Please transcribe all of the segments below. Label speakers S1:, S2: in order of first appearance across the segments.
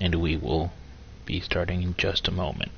S1: and we will be starting in just a moment.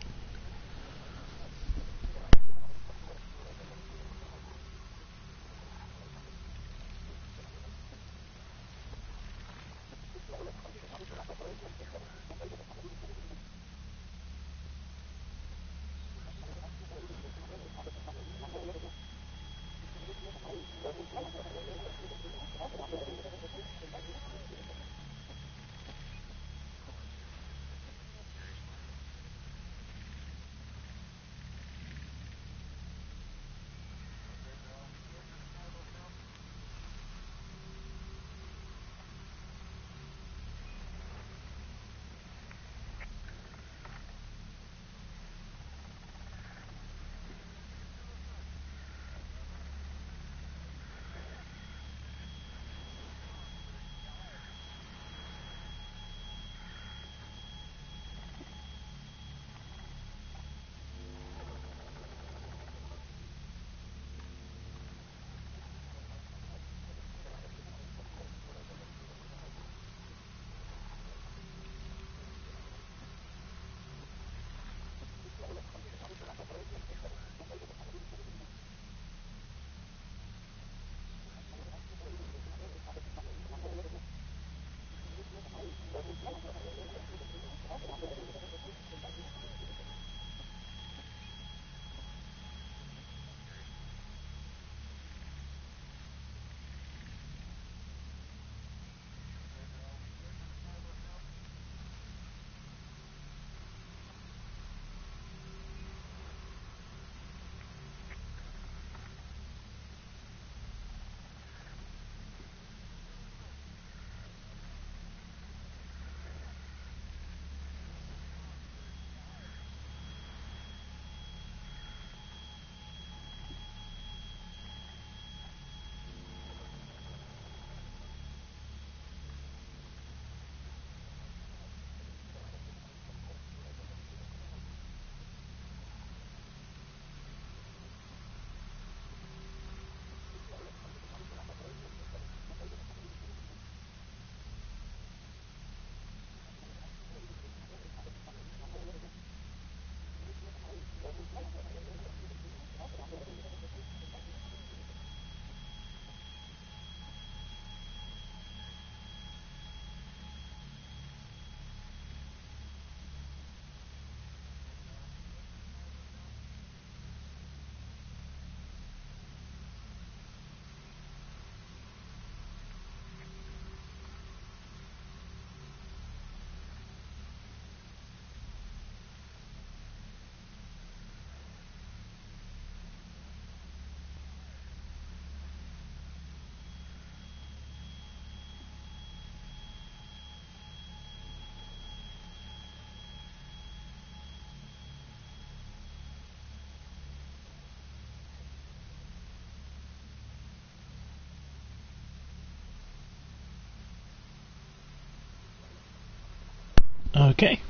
S1: Okay.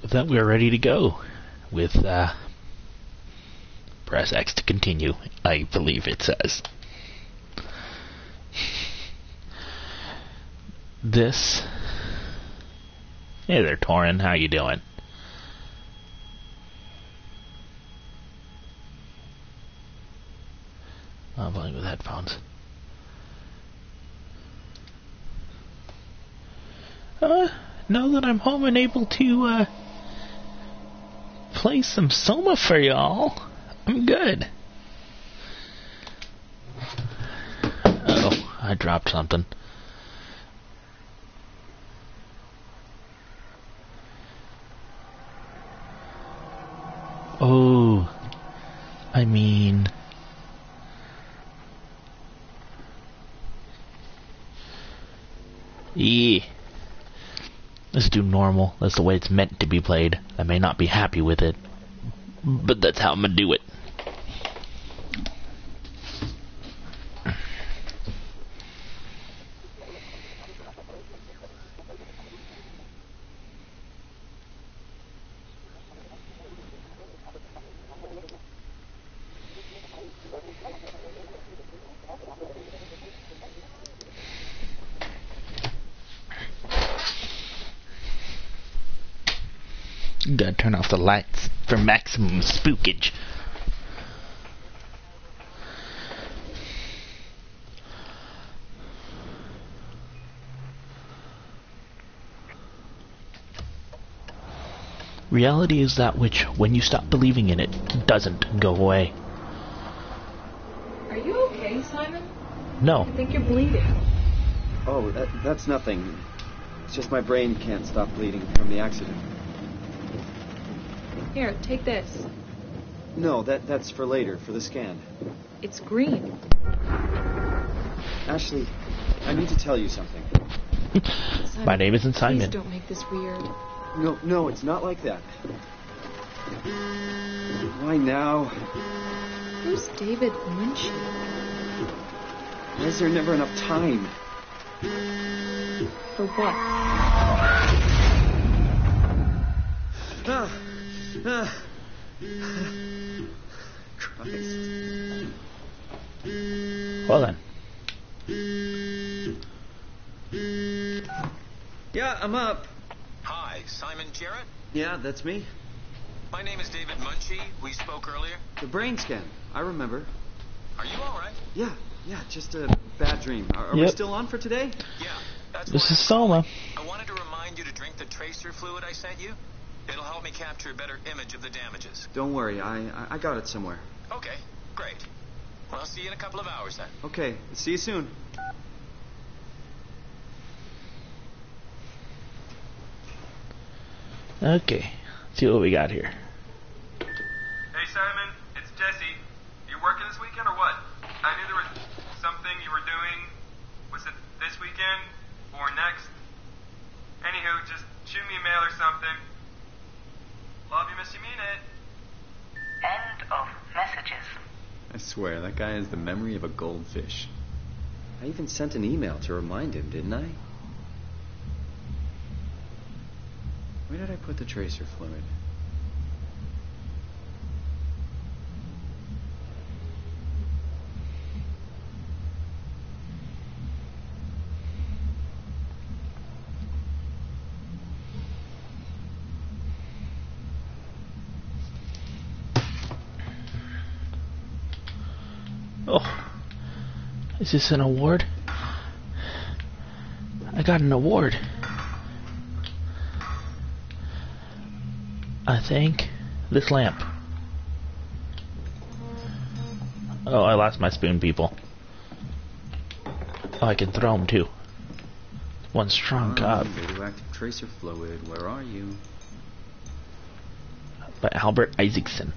S1: With that, we are ready to go. With uh, press X to continue. I believe it says. This. Hey there, Torin. How you doing? I'm playing with headphones. Uh, now that I'm home and able to, uh, play some Soma for y'all, I'm good. oh, I dropped something. Oh, I mean... Yeah. Let's do normal. That's the way it's meant to be played. I may not be happy with it, but that's how I'm gonna do it. Gotta turn off the lights for maximum spookage. Reality is that which, when you stop believing in it, doesn't go away.
S2: Are you okay, Simon?
S1: No.
S2: I think you're bleeding.
S3: Oh, that, that's nothing. It's just my brain can't stop bleeding from the accident.
S2: Here, take this.
S3: No, that that's for later, for the scan.
S2: It's green.
S3: Ashley, I need to tell you something.
S2: Simon,
S1: My name isn't
S2: Please
S1: Simon.
S2: don't make this weird.
S3: No, no, it's not like that. Why now?
S2: Who's David Munshi?
S3: Why is there never enough time?
S2: For what?
S3: Ah, Christ.
S1: Well then.
S3: Yeah, I'm up.
S4: Hi, Simon Jarrett.
S3: Yeah, that's me.
S4: My name is David Munshi. We spoke earlier.
S3: The brain scan. I remember.
S4: Are you all right?
S3: Yeah, yeah, just a bad dream. Are, are we still on for today?
S4: Yeah, that's
S1: This is
S4: I'm
S1: Soma.
S4: I wanted to remind you to drink the tracer fluid I sent you. It'll help me capture a better image of the damages.
S3: Don't worry, I I, I got it somewhere.
S4: Okay, great. Well, I'll see you in a couple of hours then.
S3: Okay, see you soon.
S1: Okay. See what we got here.
S5: Hey Simon, it's Jesse. You working this weekend or what? I knew there was something you were doing. Was it this weekend or next? Anywho, just shoot me a mail or something. Love you, miss you, mean it.
S6: End of messages.
S7: I swear, that guy has the memory of a goldfish.
S3: I even sent an email to remind him, didn't I? Where did I put the tracer fluid?
S1: Is this an award? I got an award. I think. This lamp. Oh, I lost my spoon, people. Oh, I can throw them too. One strong cob
S3: radioactive tracer fluid. Where are you?
S1: by Albert Isaacson.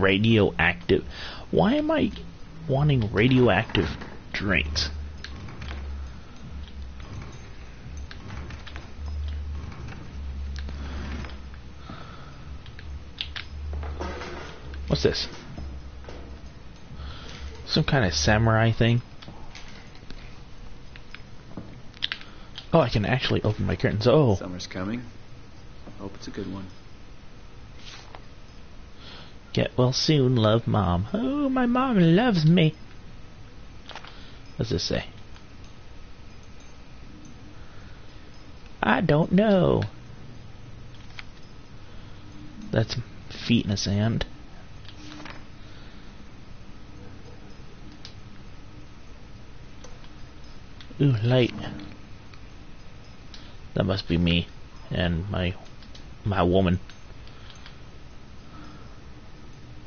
S1: Radioactive. Why am I wanting radioactive drinks? What's this? Some kind of samurai thing? Oh, I can actually open my curtains. Oh.
S3: Summer's coming. Hope it's a good one.
S1: Get well soon, love mom. Oh, my mom loves me. What's this say? I don't know. That's feet in the sand. Ooh, light. That must be me and my my woman.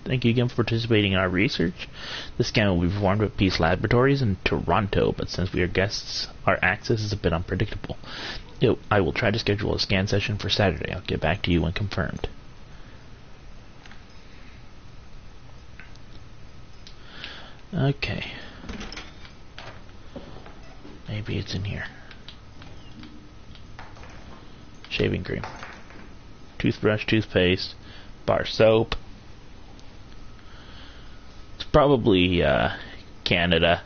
S1: Thank you again for participating in our research. The scan will be performed at Pace Laboratories in Toronto, but since we are guests, our access is a bit unpredictable. I will try to schedule a scan session for Saturday. I'll get back to you when confirmed. Okay. Maybe it's in here. Shaving cream. Toothbrush, toothpaste, bar soap probably uh, Canada.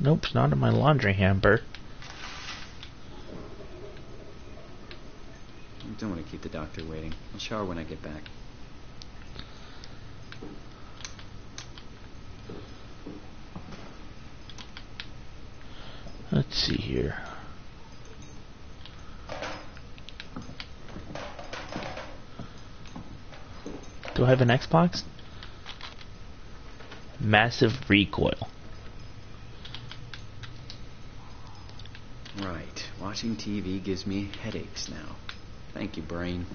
S1: Nope, not in my laundry hamper.
S3: I don't want to keep the doctor waiting. I'll shower when I get back.
S1: Let's see here. Do I have an Xbox? Massive recoil.
S8: Right. Watching TV gives me headaches now. Thank you, brain.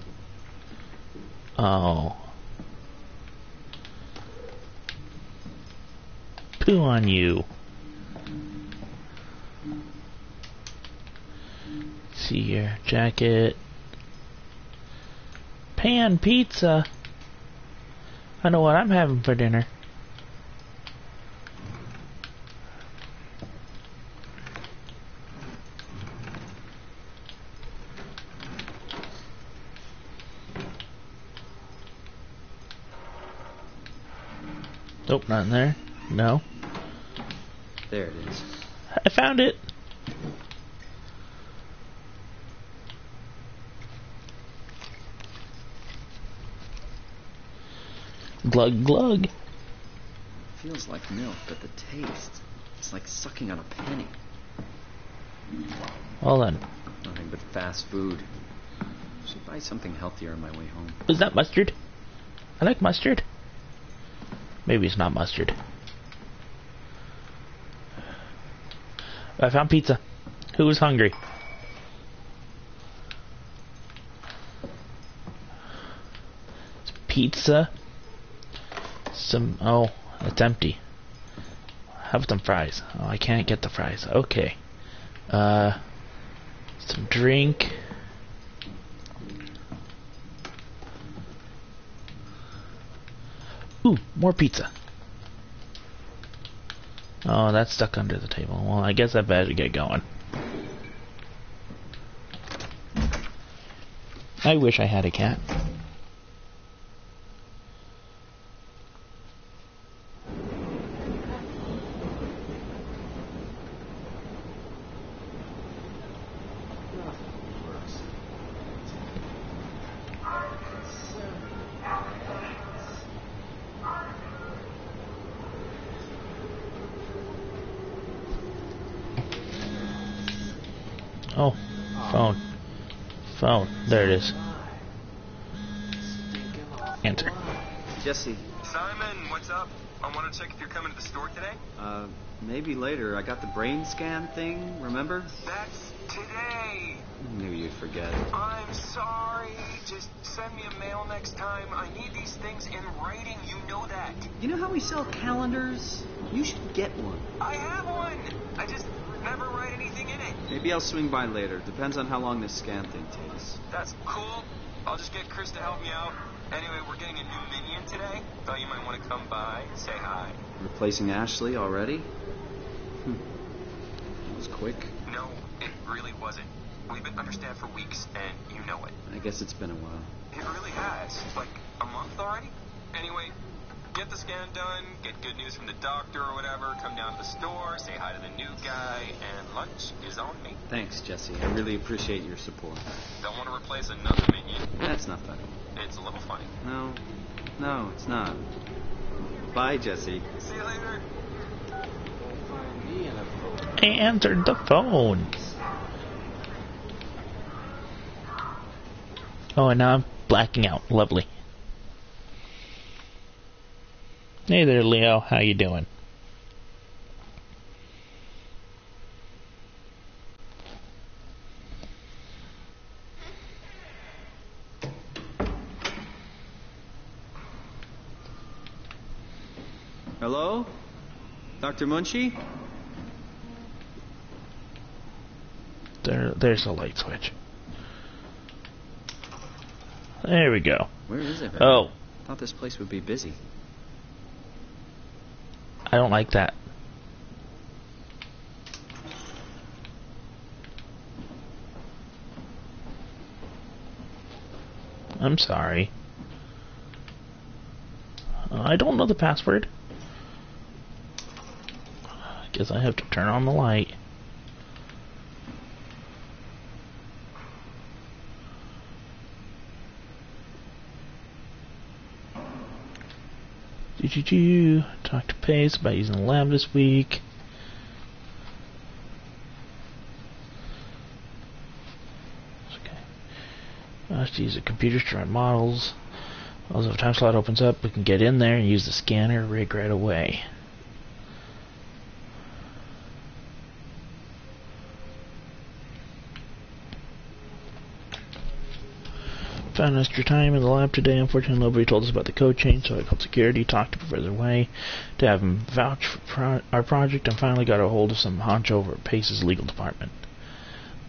S1: Oh. Poo on you. see here. Jacket. Pan pizza. I know what I'm having for dinner. Nope, not in there. No.
S8: There it is.
S1: I found it. Glug glug.
S8: Feels like milk, but the taste. It's like sucking on a penny.
S1: Well then.
S8: Nothing but fast food. Should buy something healthier on my way home.
S1: Is that mustard? I like mustard. Maybe it's not mustard. I found pizza. Who was hungry? It's pizza. Some. Oh, it's empty. Have some fries. Oh, I can't get the fries. Okay. Uh, some drink. Ooh, more pizza. Oh, that's stuck under the table. Well, I guess I better get going. I wish I had a cat.
S3: Got the brain scan thing, remember?
S4: That's today.
S3: Knew you'd forget.
S4: I'm sorry. Just send me a mail next time. I need these things in writing. You know that.
S3: You know how we sell calendars? You should get one.
S4: I have one. I just never write anything in it.
S3: Maybe I'll swing by later. Depends on how long this scan thing takes.
S4: That's cool. I'll just get Chris to help me out. Anyway, we're getting a new minion today. Thought you might want to come by and say hi.
S3: Replacing Ashley already? Hmm. That was quick.
S4: No, it really wasn't. We've been understaffed for weeks, and you know it.
S3: I guess it's been a while.
S4: It really has. Like a month already? Anyway, get the scan done, get good news from the doctor or whatever, come down to the store, say hi to the new guy, and lunch is on me.
S3: Thanks, Jesse. I really appreciate your support.
S4: Don't want to replace another minion.
S3: That's not funny.
S4: It's a little funny.
S3: No, no, it's not. Bye, Jesse.
S4: See you later.
S1: I answered the phone. Oh, and now I'm blacking out. Lovely. Hey there, Leo. How you doing?
S3: Hello? Dr. Munshi?
S1: There, there's a light switch. There we go.
S3: Where is it?
S1: Oh,
S3: thought this place would be busy.
S1: I don't like that. I'm sorry. Uh, I don't know the password. I guess I have to turn on the light. Talk to Pace about using the lab this week. Okay. Uh, I have to use the computers to run models. Also, if time slot opens up, we can get in there and use the scanner rig right away. Found extra time in the lab today. Unfortunately, nobody told us about the code change, so I called security, talked to Professor Way to have him vouch for pro- our project, and finally got a hold of some honcho over at Pace's legal department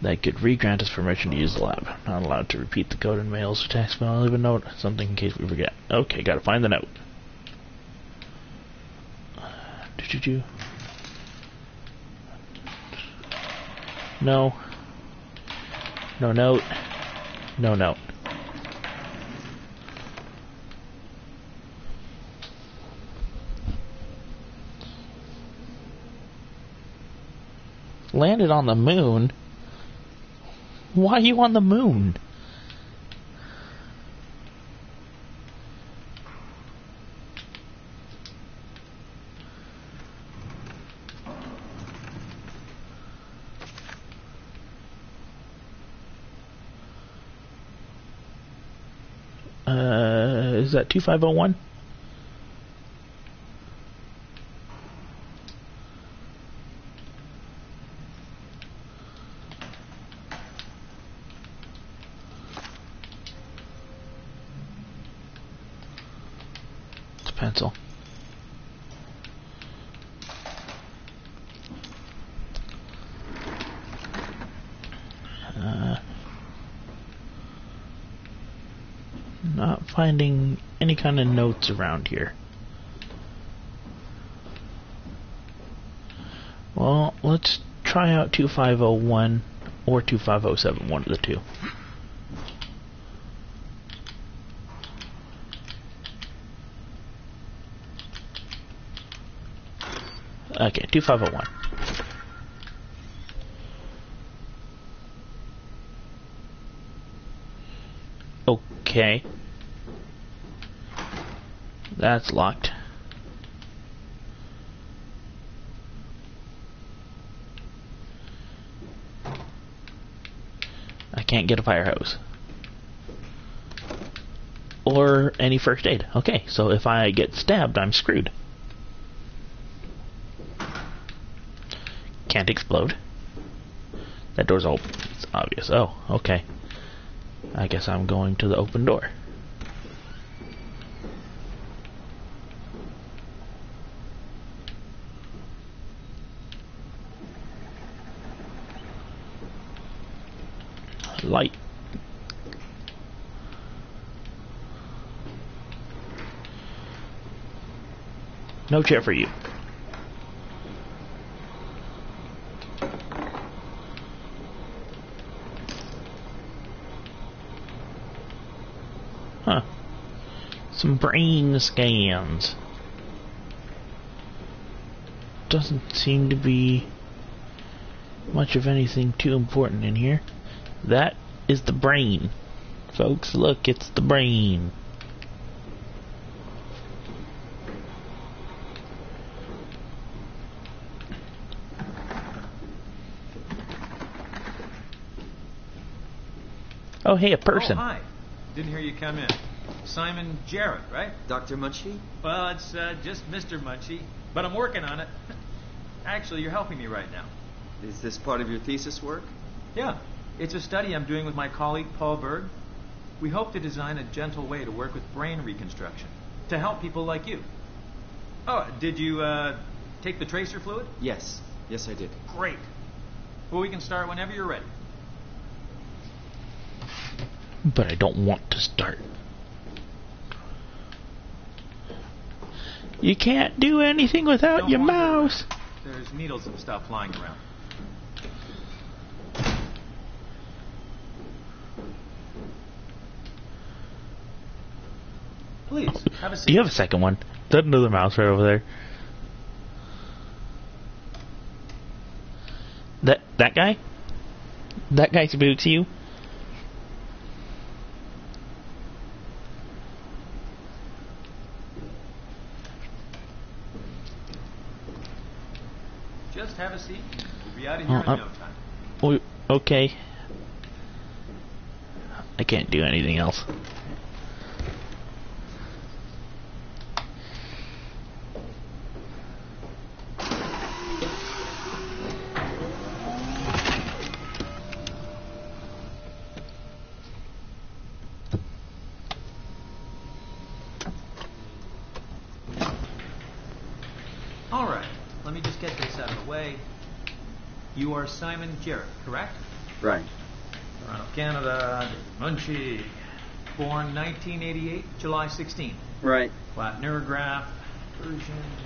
S1: that could re-grant us permission to use the lab. Not allowed to repeat the code in mails or text, but I'll leave a note, something in case we forget. Okay, gotta find the note. Do-do-do. No. No note. No note. Landed on the moon? Why are you on the moon? Uh, is that 2501? It's a pencil. Uh, not finding any kind of notes around here. Well, let's try out 2501 or 2507, one of the two. Okay, 2501. Okay. That's locked. I can't get a fire hose. Or any first aid. Okay, so if I get stabbed, I'm screwed. Can't explode. That door's open. It's obvious. Oh, okay. I guess I'm going to the open door. Light. No chair for you. Huh. Some brain scans. Doesn't seem to be much of anything too important in here. That is the brain. Folks, look, it's the brain. Oh, hey, a person.
S9: Oh, hi. Didn't hear you come in. Simon Jarrett, right?
S10: Dr. Munshi?
S9: Well, it's uh, just Mr. Munshi, but I'm working on it. Actually, you're helping me right now.
S10: Is this part of your thesis work?
S9: Yeah, it's a study I'm doing with my colleague Paul Berg. We hope to design a gentle way to work with brain reconstruction to help people like you. Oh, did you uh, take the tracer fluid?
S10: Yes. Yes, I did.
S9: Great. Well, we can start whenever you're ready.
S1: But I don't want to start. You can't do anything without
S9: Don't
S1: your mouse.
S9: There's needles and stuff flying around. Please, have a seat.
S1: Do you have a second one? There's another mouse right over there. That that guy? That guy spooks you?
S9: Just have a seat. We'll be out of here
S1: Oh,
S9: in
S1: uh,
S9: no time.
S1: Oh, okay. I can't do anything else.
S9: All right. Let me just get this out of the way. You are Simon Jarrett, correct?
S3: Right.
S9: Toronto, Canada. Munshi. Born 1988, July 16.
S3: Right.
S9: Flat neurograph. Version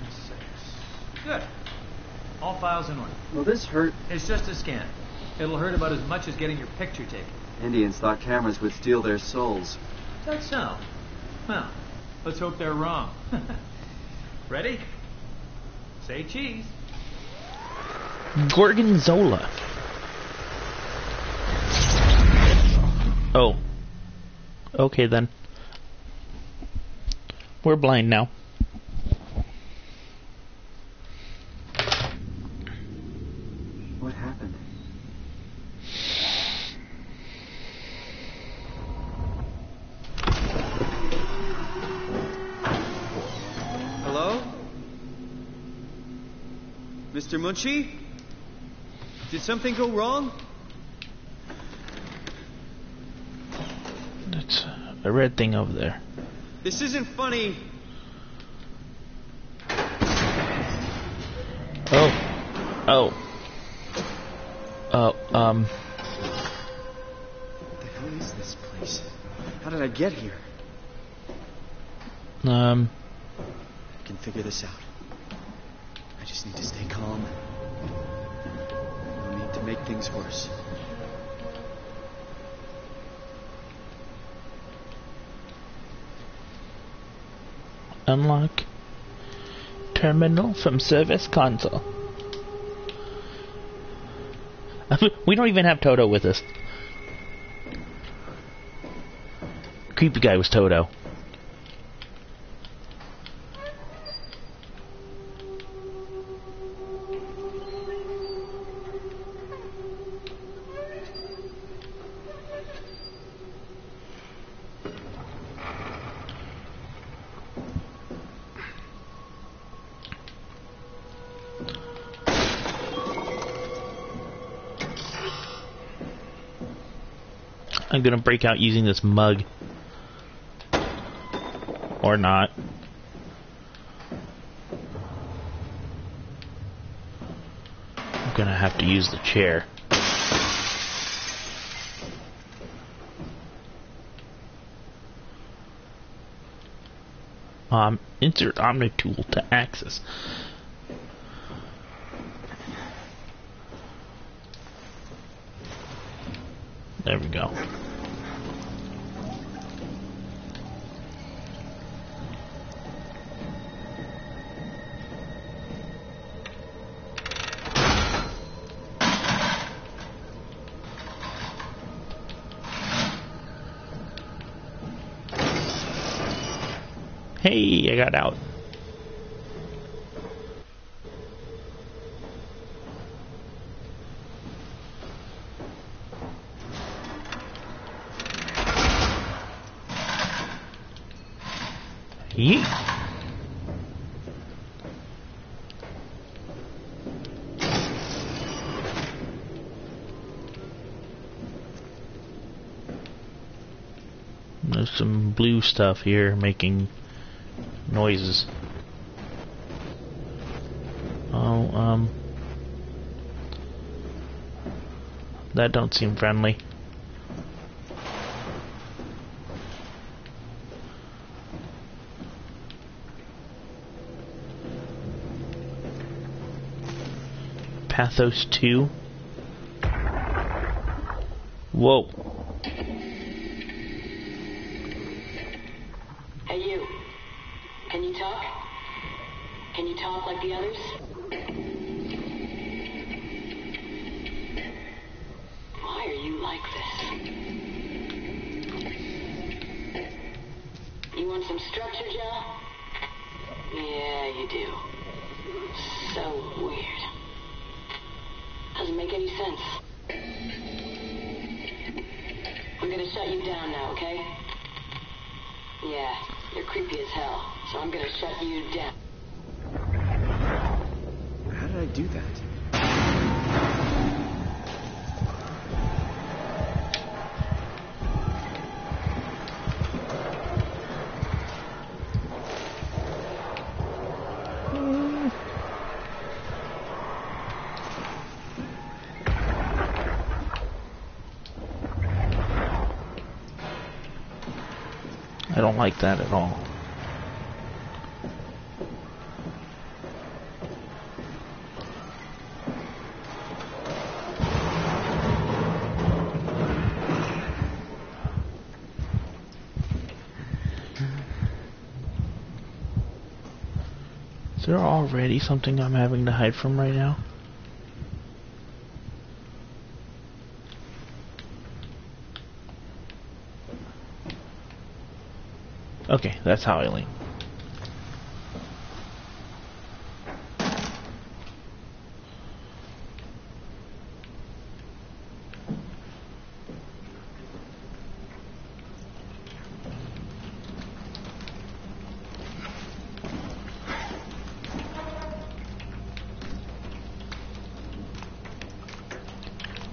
S9: 6. Good. All files in order.
S3: Well, this hurt.
S9: It's just a scan. It'll hurt about as much as getting your picture taken.
S3: Indians thought cameras would steal their souls.
S9: That's so? Well, let's hope they're wrong. Ready? Say cheese.
S1: Gorgonzola. Oh. Okay then. We're blind now.
S3: What happened?
S11: Hello? Mr. Munshi? Did something go wrong?
S1: A red thing over there.
S11: This isn't funny.
S1: Oh. Oh. Oh, um.
S3: What the hell is this place? How did I get here?
S1: Um.
S3: I can figure this out.
S1: Terminal from service console. we don't even have Toto with us. Creepy guy was Toto. I'm gonna break out using this mug. Or not. I'm gonna have to use the chair. Um, insert Omni tool to access. There we go. Got out. Yeet. There's some blue stuff here making noises. Oh, um... That don't seem friendly. Pathos 2. Whoa.
S6: Hey, you. Can you talk? Can you talk like the others? Why are you like this? You want some structure, Joe? Yeah, you do. So weird. Doesn't make any sense. I'm gonna shut you down now, okay?
S12: Yeah, you're creepy as hell, so I'm gonna shut you down.
S3: I do that?
S1: I don't like that at all. Already something I'm having to hide from right now? Okay, that's how I lean.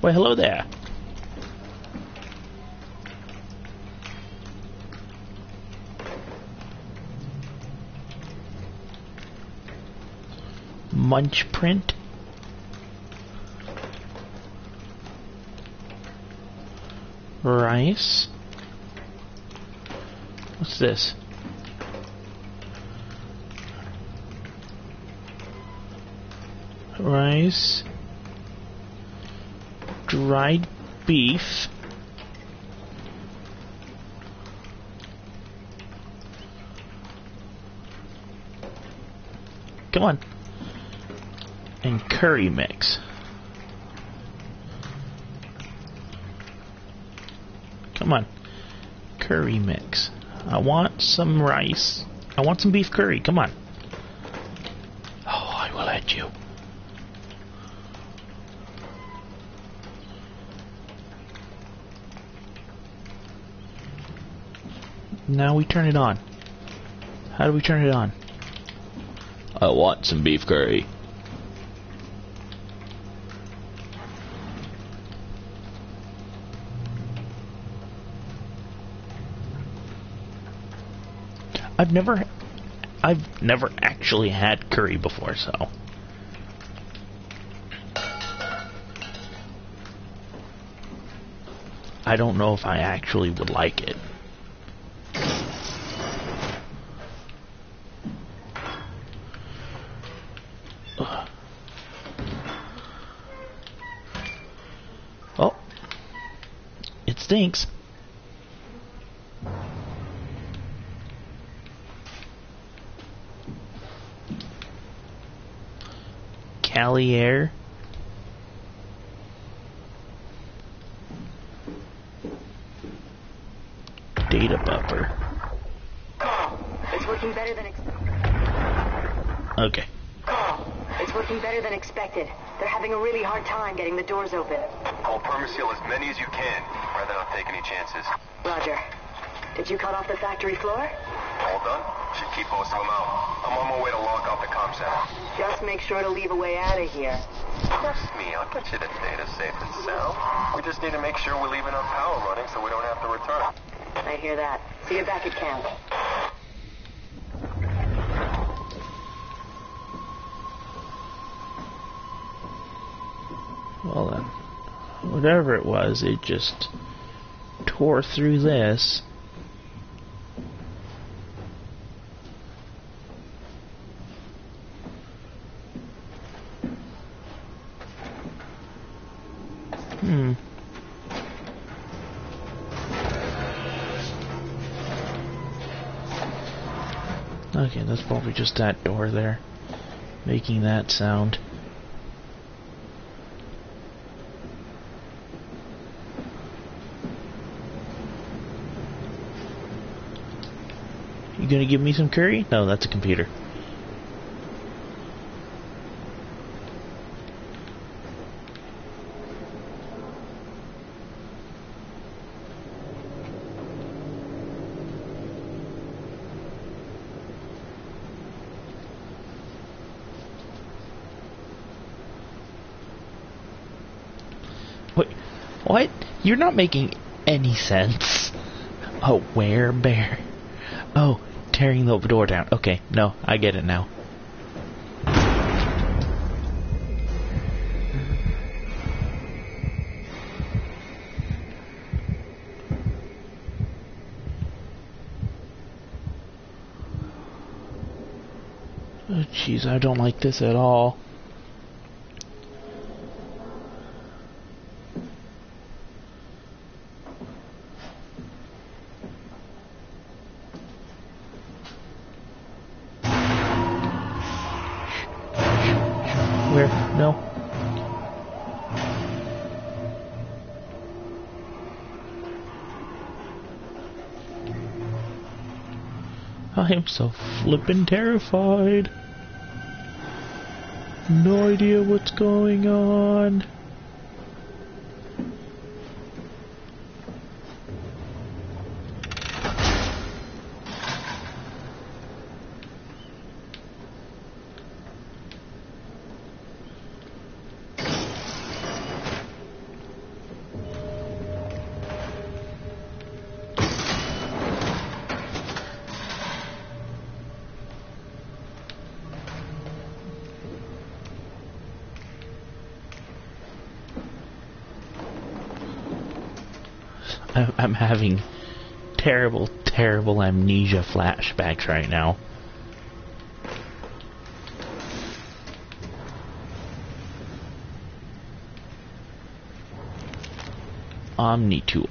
S1: Why, hello there. Munch print. Rice. What's this? Rice. Dried beef. Come on and curry mix. Come on. Curry mix. I want some rice. I want some beef curry. Come on. Oh, I will add you. Now we turn it on. How do we turn it on? I want some beef curry. I've never, I've never actually had curry before, so. I don't know if I actually would like it. Ugh. Oh. It stinks. Callier. Data buffer.
S12: It's working better than expected.
S1: Okay.
S12: It's working better than expected. They're having a time getting the doors open.
S4: Call Permaseal as many as you can, rather not take any chances.
S12: Roger. Did you cut off the factory floor?
S4: All done? Should keep most of them out. I'm on my way to lock off the comm center.
S12: Just make sure to leave a way out of here.
S4: Trust me, I'll get you the data safe and sound. We just need to make sure we're leaving our power running so we don't have to return.
S12: I hear that. See you back at camp.
S1: Well then, whatever it was, it just tore through this. Hmm. Okay, that's probably just that door there, making that sound. You gonna give me some curry? No, that's a computer. Wait, what? You're not making any sense. Oh, where bear? Oh, tearing the door down. Okay, no, I get it now. Oh, Jeez, I don't like this at all. I am so flippin' terrified. No idea what's going on. Having terrible, terrible amnesia flashbacks right now. Omni tool.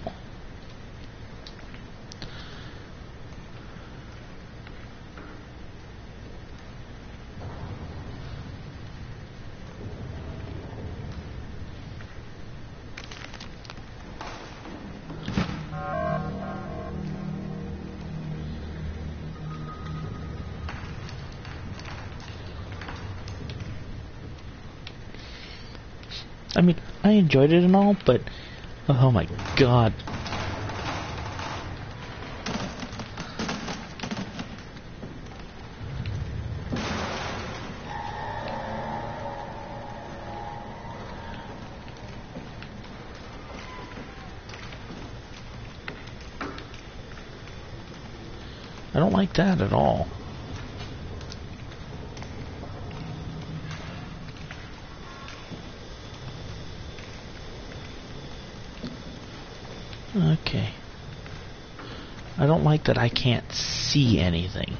S1: Enjoyed it and all, but oh my god. I don't like that at all. Like that I can't see anything.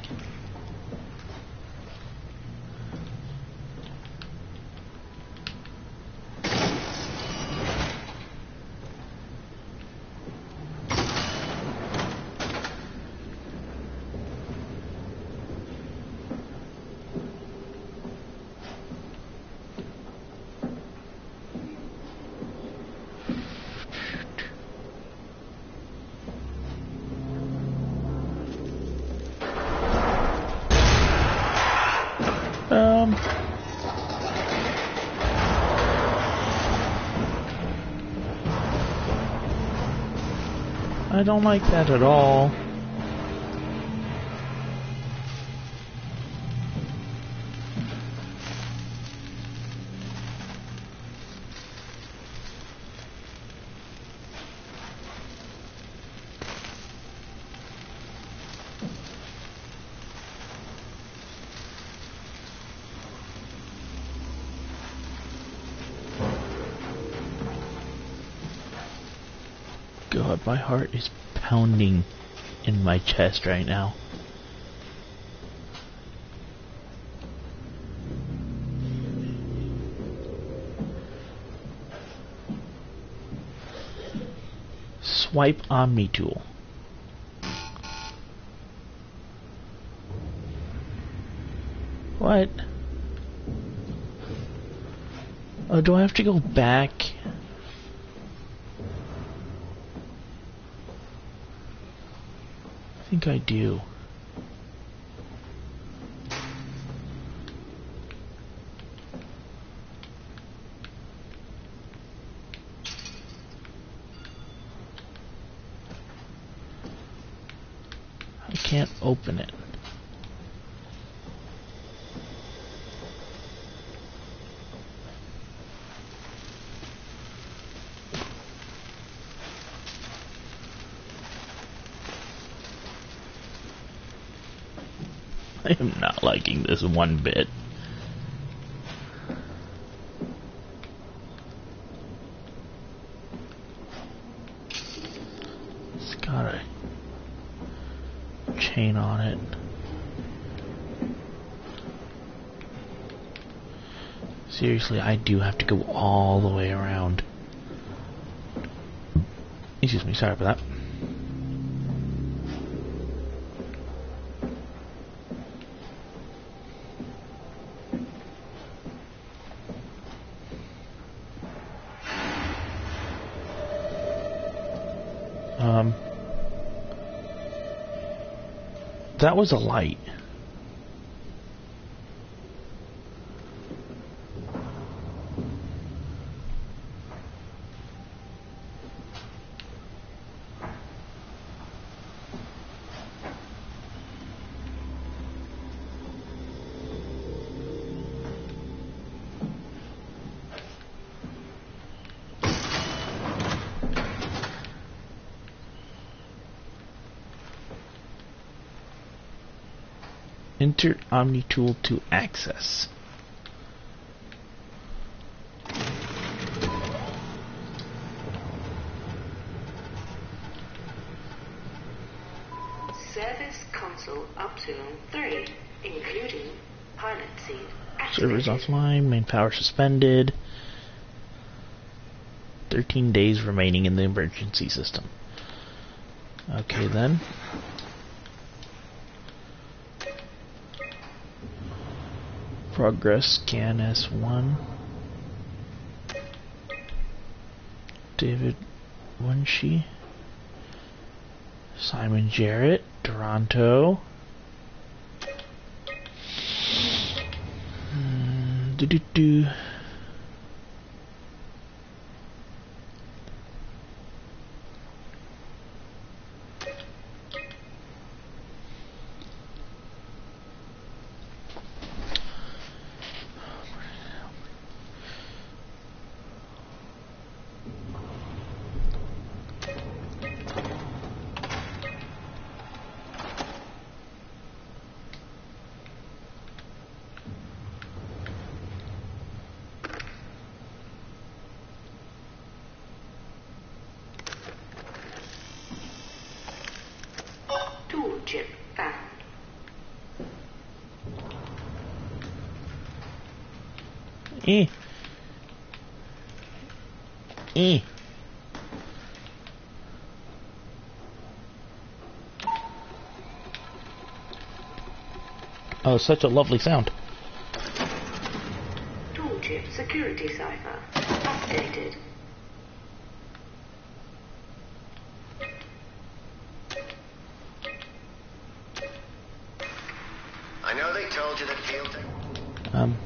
S1: Um. I don't like that at all. My heart is pounding in my chest right now. Swipe Omni tool. What? Oh, do I have to go back? Think I do. I can't open it. I am not liking this one bit. It's got a chain on it. Seriously, I do have to go all the way around. Excuse me, sorry for that. That was a light. Enter Omni tool to access.
S13: Service console up to 3, including pilot seat.
S1: Servers offline, main power suspended. 13 days remaining in the emergency system. Okay then. Progress scan S1. David Munshi. Simon Jarrett, Toronto. Hmm, do do do.
S13: Tool chip found.
S1: Eh. Eh. Oh, such a lovely sound.
S13: Tool chip security cipher. Updated.
S14: I know they told you that field.
S1: Um.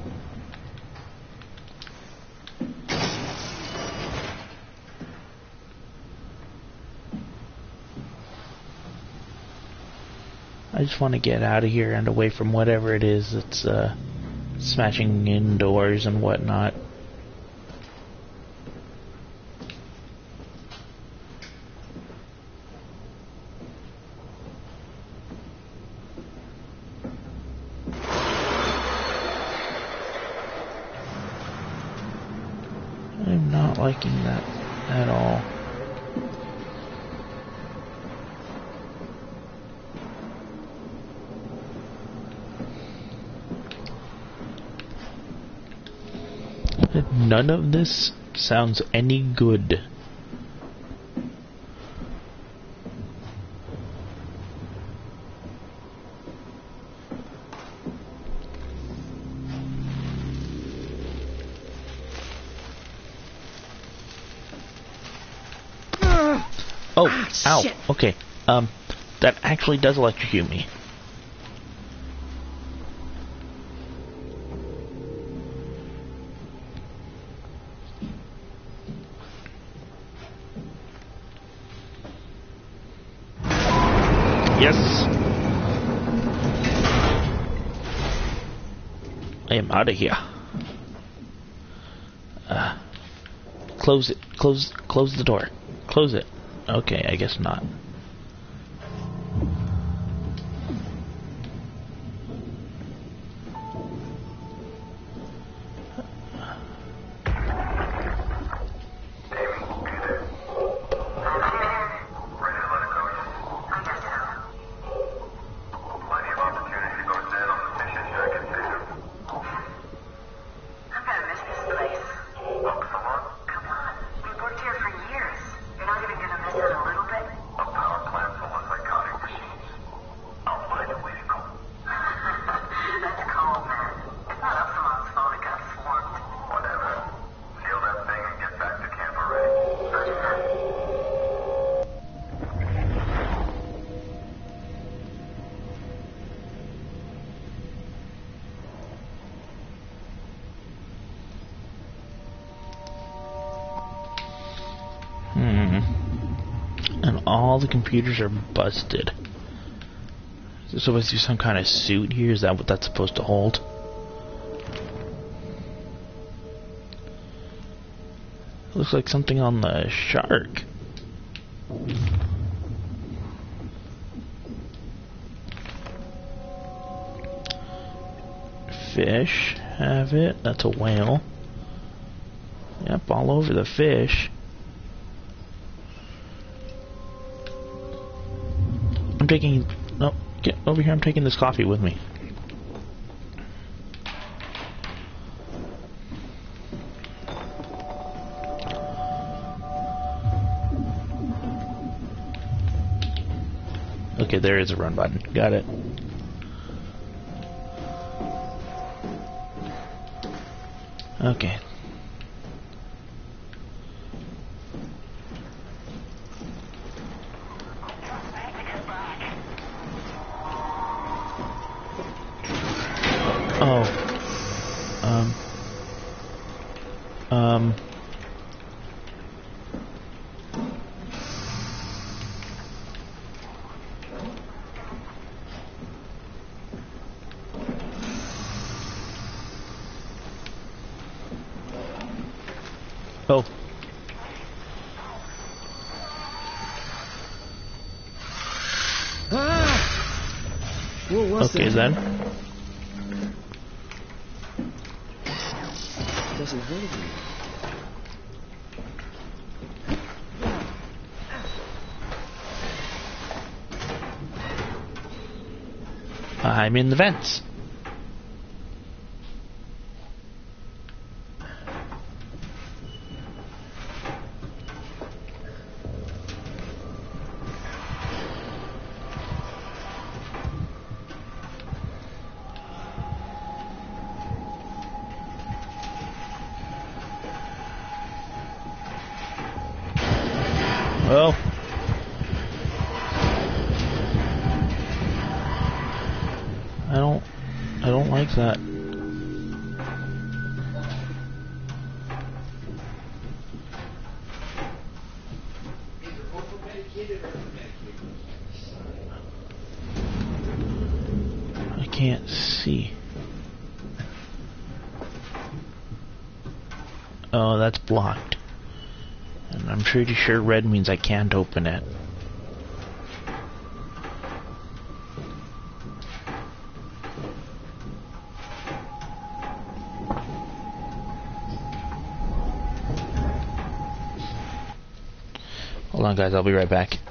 S1: I just want to get out of here and away from whatever it is that's uh, smashing in doors and whatnot. I'm not liking that at all. None of this sounds any good. Oh, ow.
S2: shit.
S1: Okay. Um, that actually does electrocute me. Out of here. Uh, close it. Close. Close the door. Close it. Okay, I guess not. Computers are busted. Is supposed to be some kind of suit here? Is that what that's supposed to hold? Looks like something on the shark. Fish have it. That's a whale. Yep, all over the fish. I'm taking. No, get over here. I'm taking this coffee with me. Okay, there is a run button. Got it. Okay. Oh. Um. Um. Oh.
S10: Ah! What was
S1: Okay
S10: that?
S1: then.
S10: doesn't hurt me.
S1: I'm in the vents. Well. That. I can't see. Oh, that's blocked. And I'm pretty sure red means I can't open it. Guys. I'll be right back.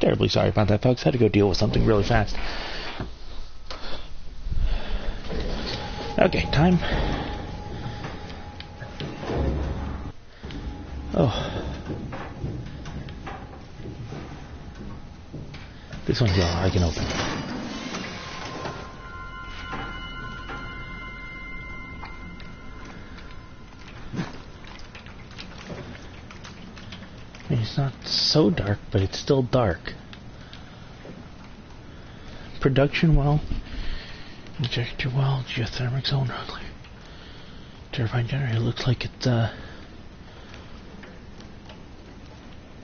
S1: Terribly sorry about that, folks. Had to go deal with something really fast. Okay, time. Oh. This one's yellow. I can open. So dark, but it's still dark. Production well, injector well, geothermic zone ugly. Turbine generator looks like it's uh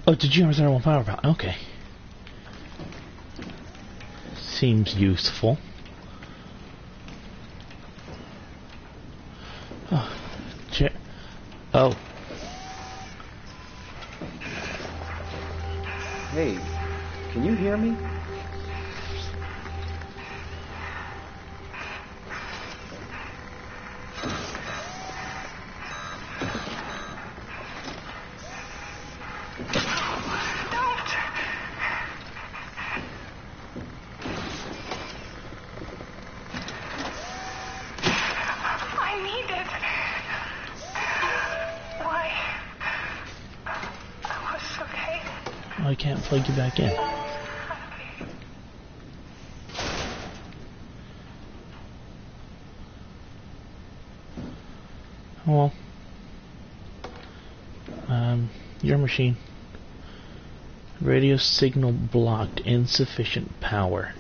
S1: Oh, it's a geothermal power plant. Okay. Seems useful.
S13: I
S1: can't plug you back in. Well, um, your machine. Radio signal blocked. Insufficient power.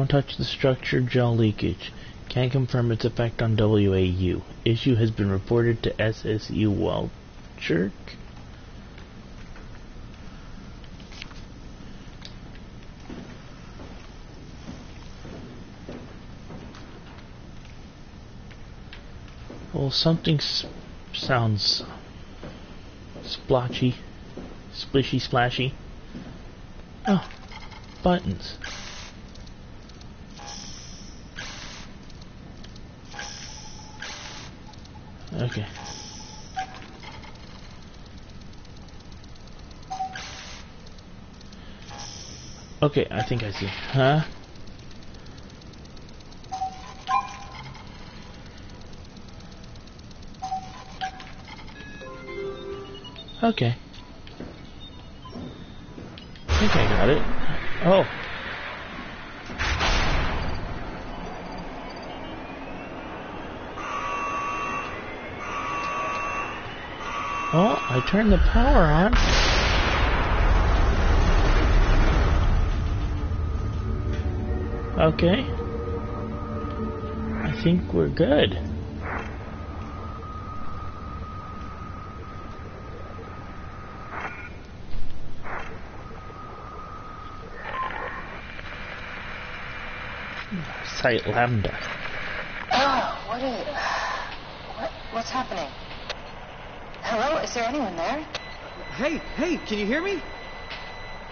S1: Don't touch the structure, gel leakage. Can't confirm its effect on WAU. Issue has been reported to SSU Welchert. Well, something sounds splotchy, splishy, splashy. Oh, buttons. Okay. Okay, I think I see. Huh? Okay. I think I got it. Oh. Oh, I turned the power on. Okay. I think we're good. Site Lambda.
S13: Oh, what is it? What, what's happening? Hello? Is there anyone there?
S3: Hey, hey, can you hear me?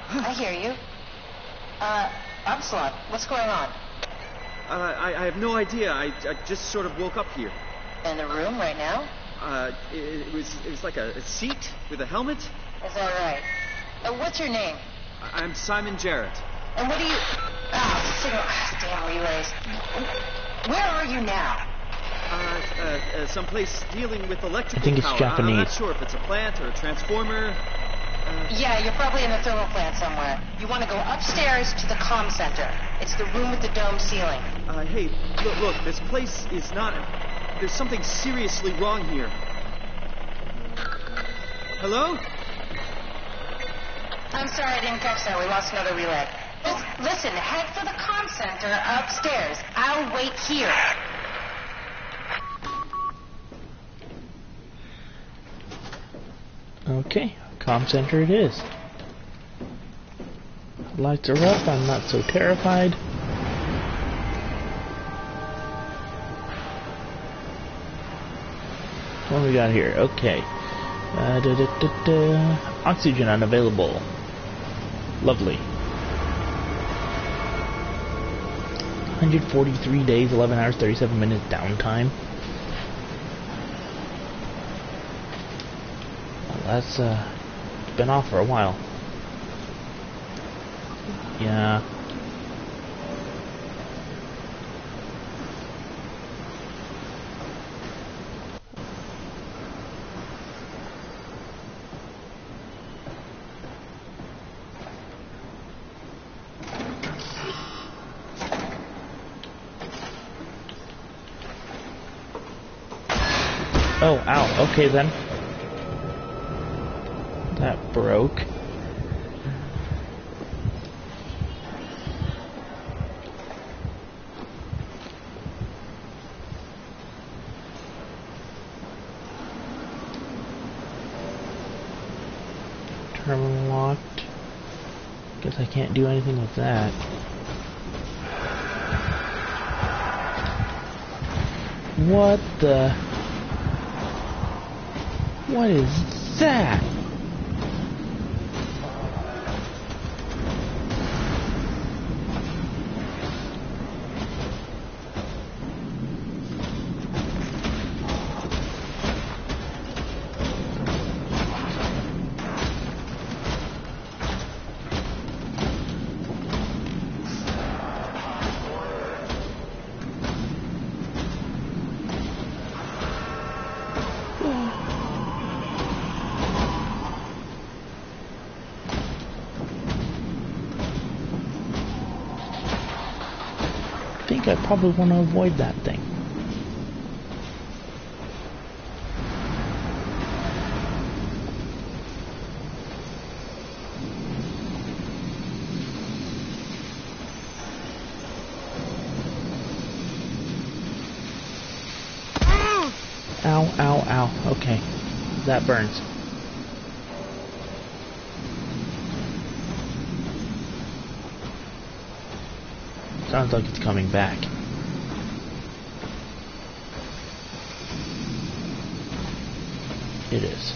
S13: I hear you. Uh, Upsilon, what's going on?
S3: Uh, I, I have no idea. I, I just sort of woke up here.
S13: In the room right now?
S3: Uh, it, it was it was like a, a seat with a helmet.
S13: Is that right? Uh, what's your name?
S3: I, I'm Simon Jarrett.
S13: And what do you... Ah, signal... ah, damn relays. Where are you now?
S3: Uh, uh, uh, someplace dealing with electrical
S1: I think it's
S3: power. I- I'm not sure if it's a plant or a transformer.
S13: Yeah, you're probably in a thermal plant somewhere. You want to go upstairs to the comm center. It's the room with the dome ceiling.
S3: Uh, hey, look, look, this place is not. There's something seriously wrong here. Hello?
S13: I'm sorry I didn't catch that. We lost another relay. Just listen, head for the comm center upstairs. I'll wait here.
S1: Okay, comm center it is. Lights are up, I'm not so terrified. What we got here? Okay. Uh, da, da, da. Oxygen unavailable. Lovely. 143 days, 11 hours, 37 minutes downtime. Well, that's uh, been off for a while. Yeah. Oh, ow. Okay then. That broke. Terminal locked. Guess I can't do anything with that. What the... What is that? I probably want to avoid that thing. Ow, ow, ow. Okay. That burns. Sounds like it's coming back. It is.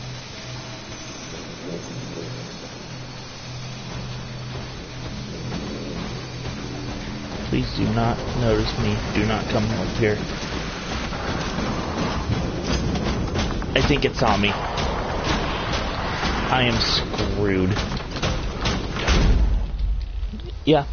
S1: Please do not notice me. Do not come up here. I think it saw me. I am screwed. Yeah.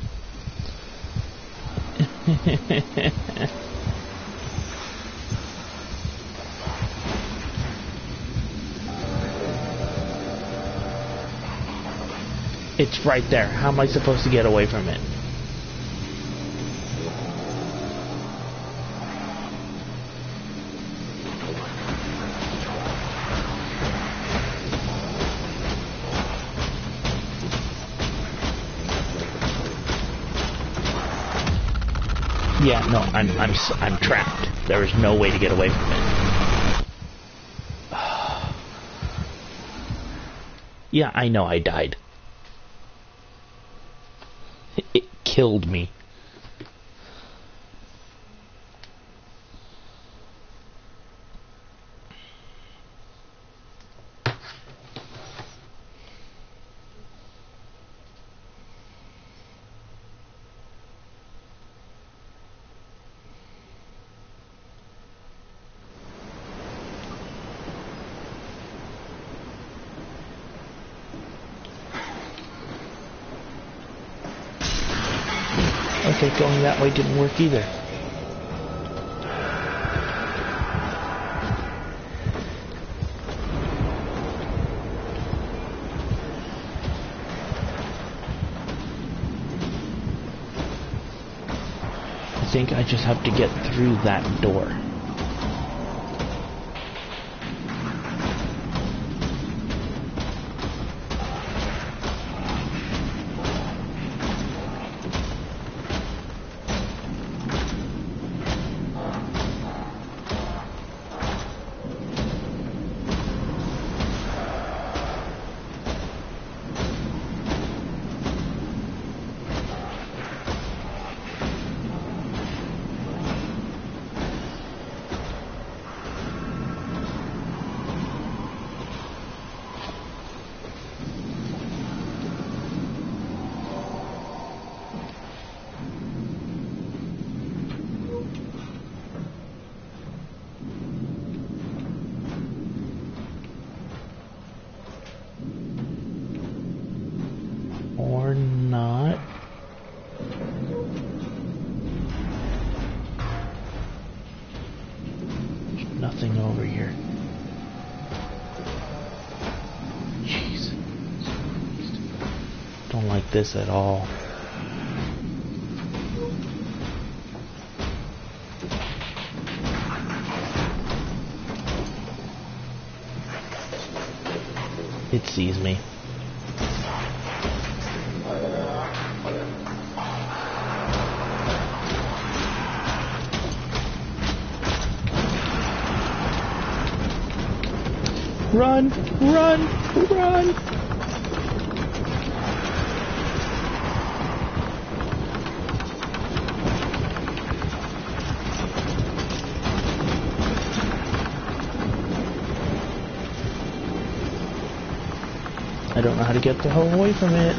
S1: It's right there. How am I supposed to get away from it? Yeah, no, I'm I'm I'm trapped. There is no way to get away from it. yeah, I know I died. It killed me. Okay, going that way didn't work either. I think I just have to get through that door. This at all. It sees me. Run! Run! Run! I don't know how to get the hell away from it.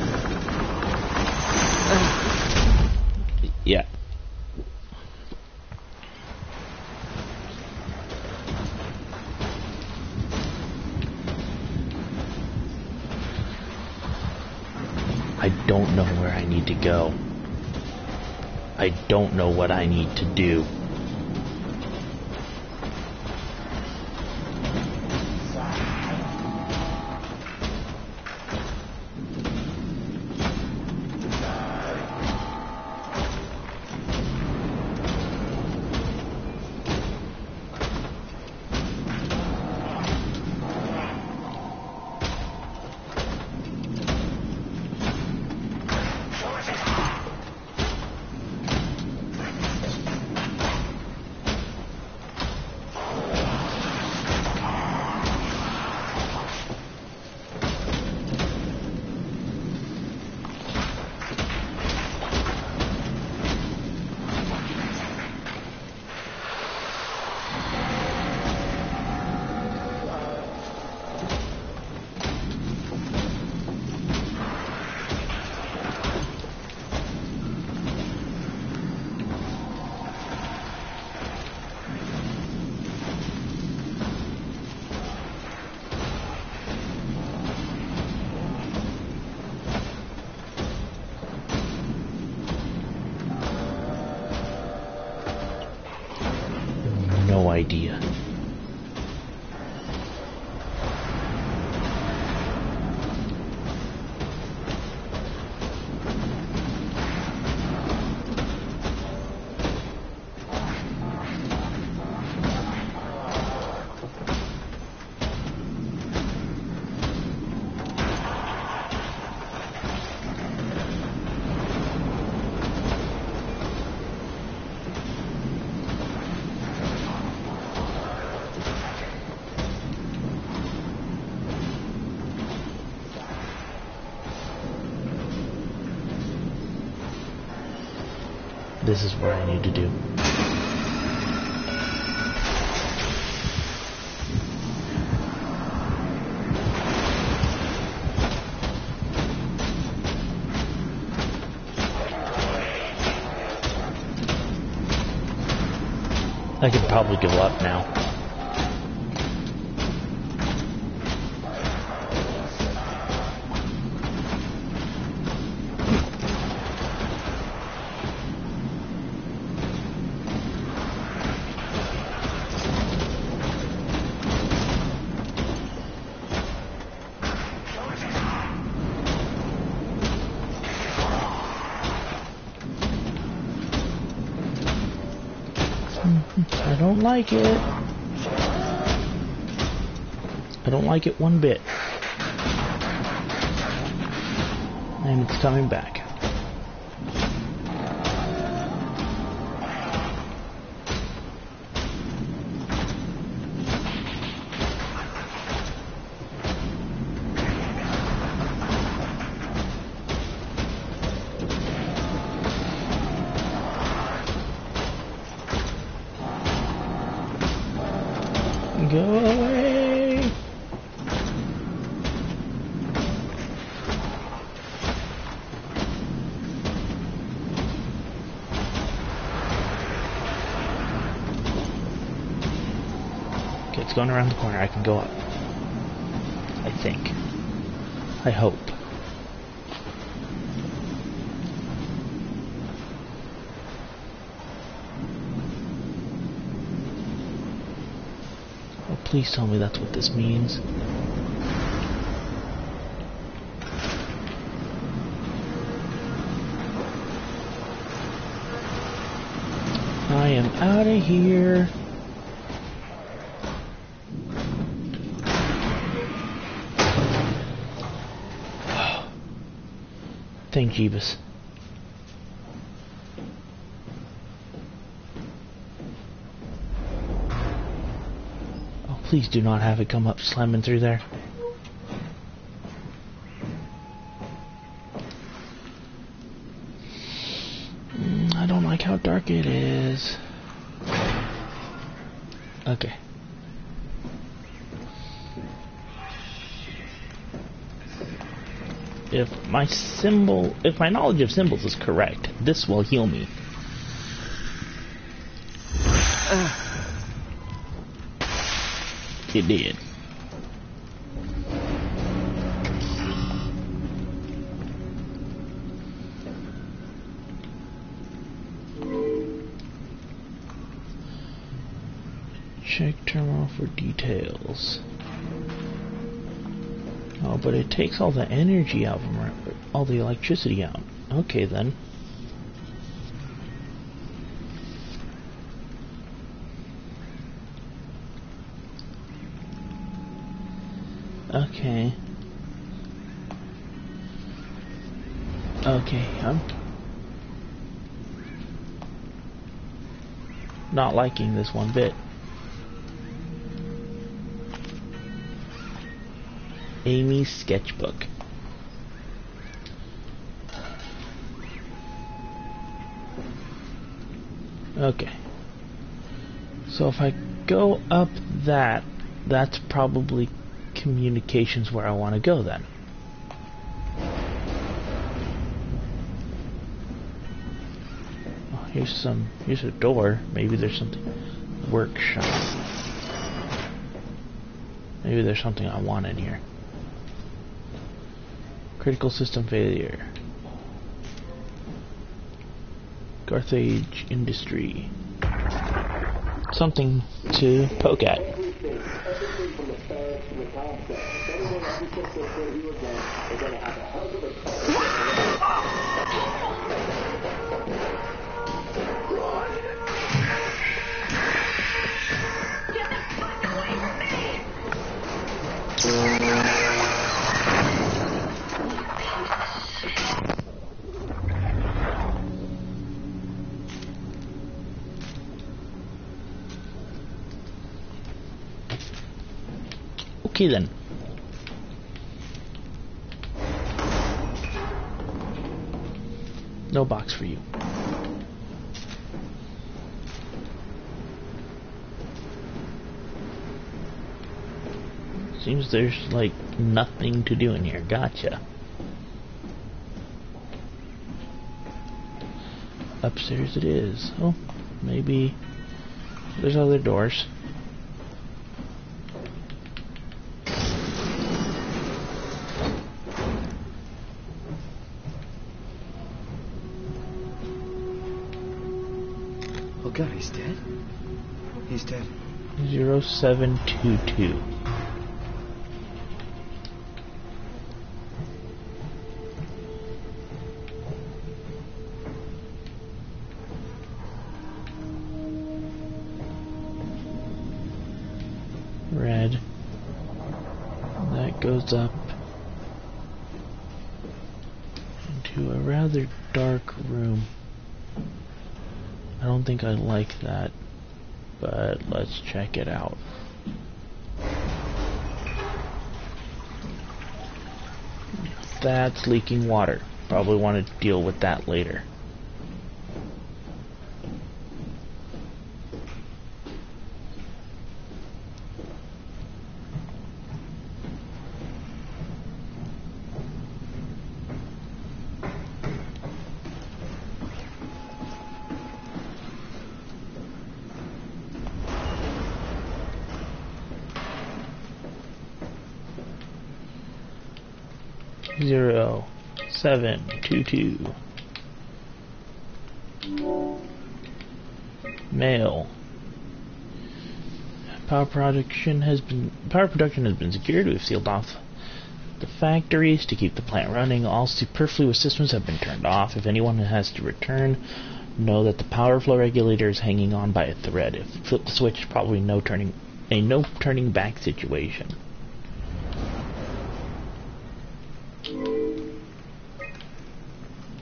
S1: Yeah. I don't know where I need to go. I don't know what I need to do. This is what I need to do. I could probably give up now. Like it. I don't like it one bit. And it's coming back. going around the corner. I can go up. I think. I hope. Oh, please tell me that's what this means. I am out of here. Thank Jeebus. Oh, please do not have it come up slamming through there. Mm, I don't like how dark it is. Okay. If my symbol, if my knowledge of symbols is correct, this will heal me. It did. Check terminal for details. Oh, but it takes all the energy out of them, all the electricity out. Okay then. Okay. Okay, I'm not liking this one bit. Amy's sketchbook. Okay. So if I go up that, that's probably communications where I want to go then. Oh, here's some, here's a door. Maybe there's something. Workshop. Maybe there's something I want in here. Critical system failure. Carthage Industry. Something to poke at. Then. No box for you. Seems there's like nothing to do in here. Gotcha. Upstairs it is. Oh, maybe there's other doors. 0722. Red. That goes up into a rather dark room. I don't think I like that, check it out. That's leaking water. Probably want to deal with that later. Zero seven two. Mail. Power production has been power production has been secured. We've sealed off the factories to keep the plant running. All superfluous systems have been turned off. If anyone has to return, Know that the power flow regulator is hanging on by a thread. If flip the switch, probably no turning a no turning back situation.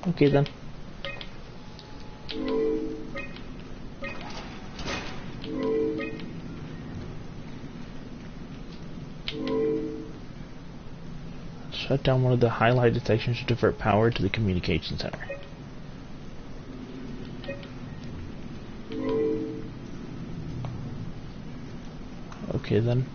S1: Okay then. Shut down one of the highlighted sections to divert power to the communication center. Okay then.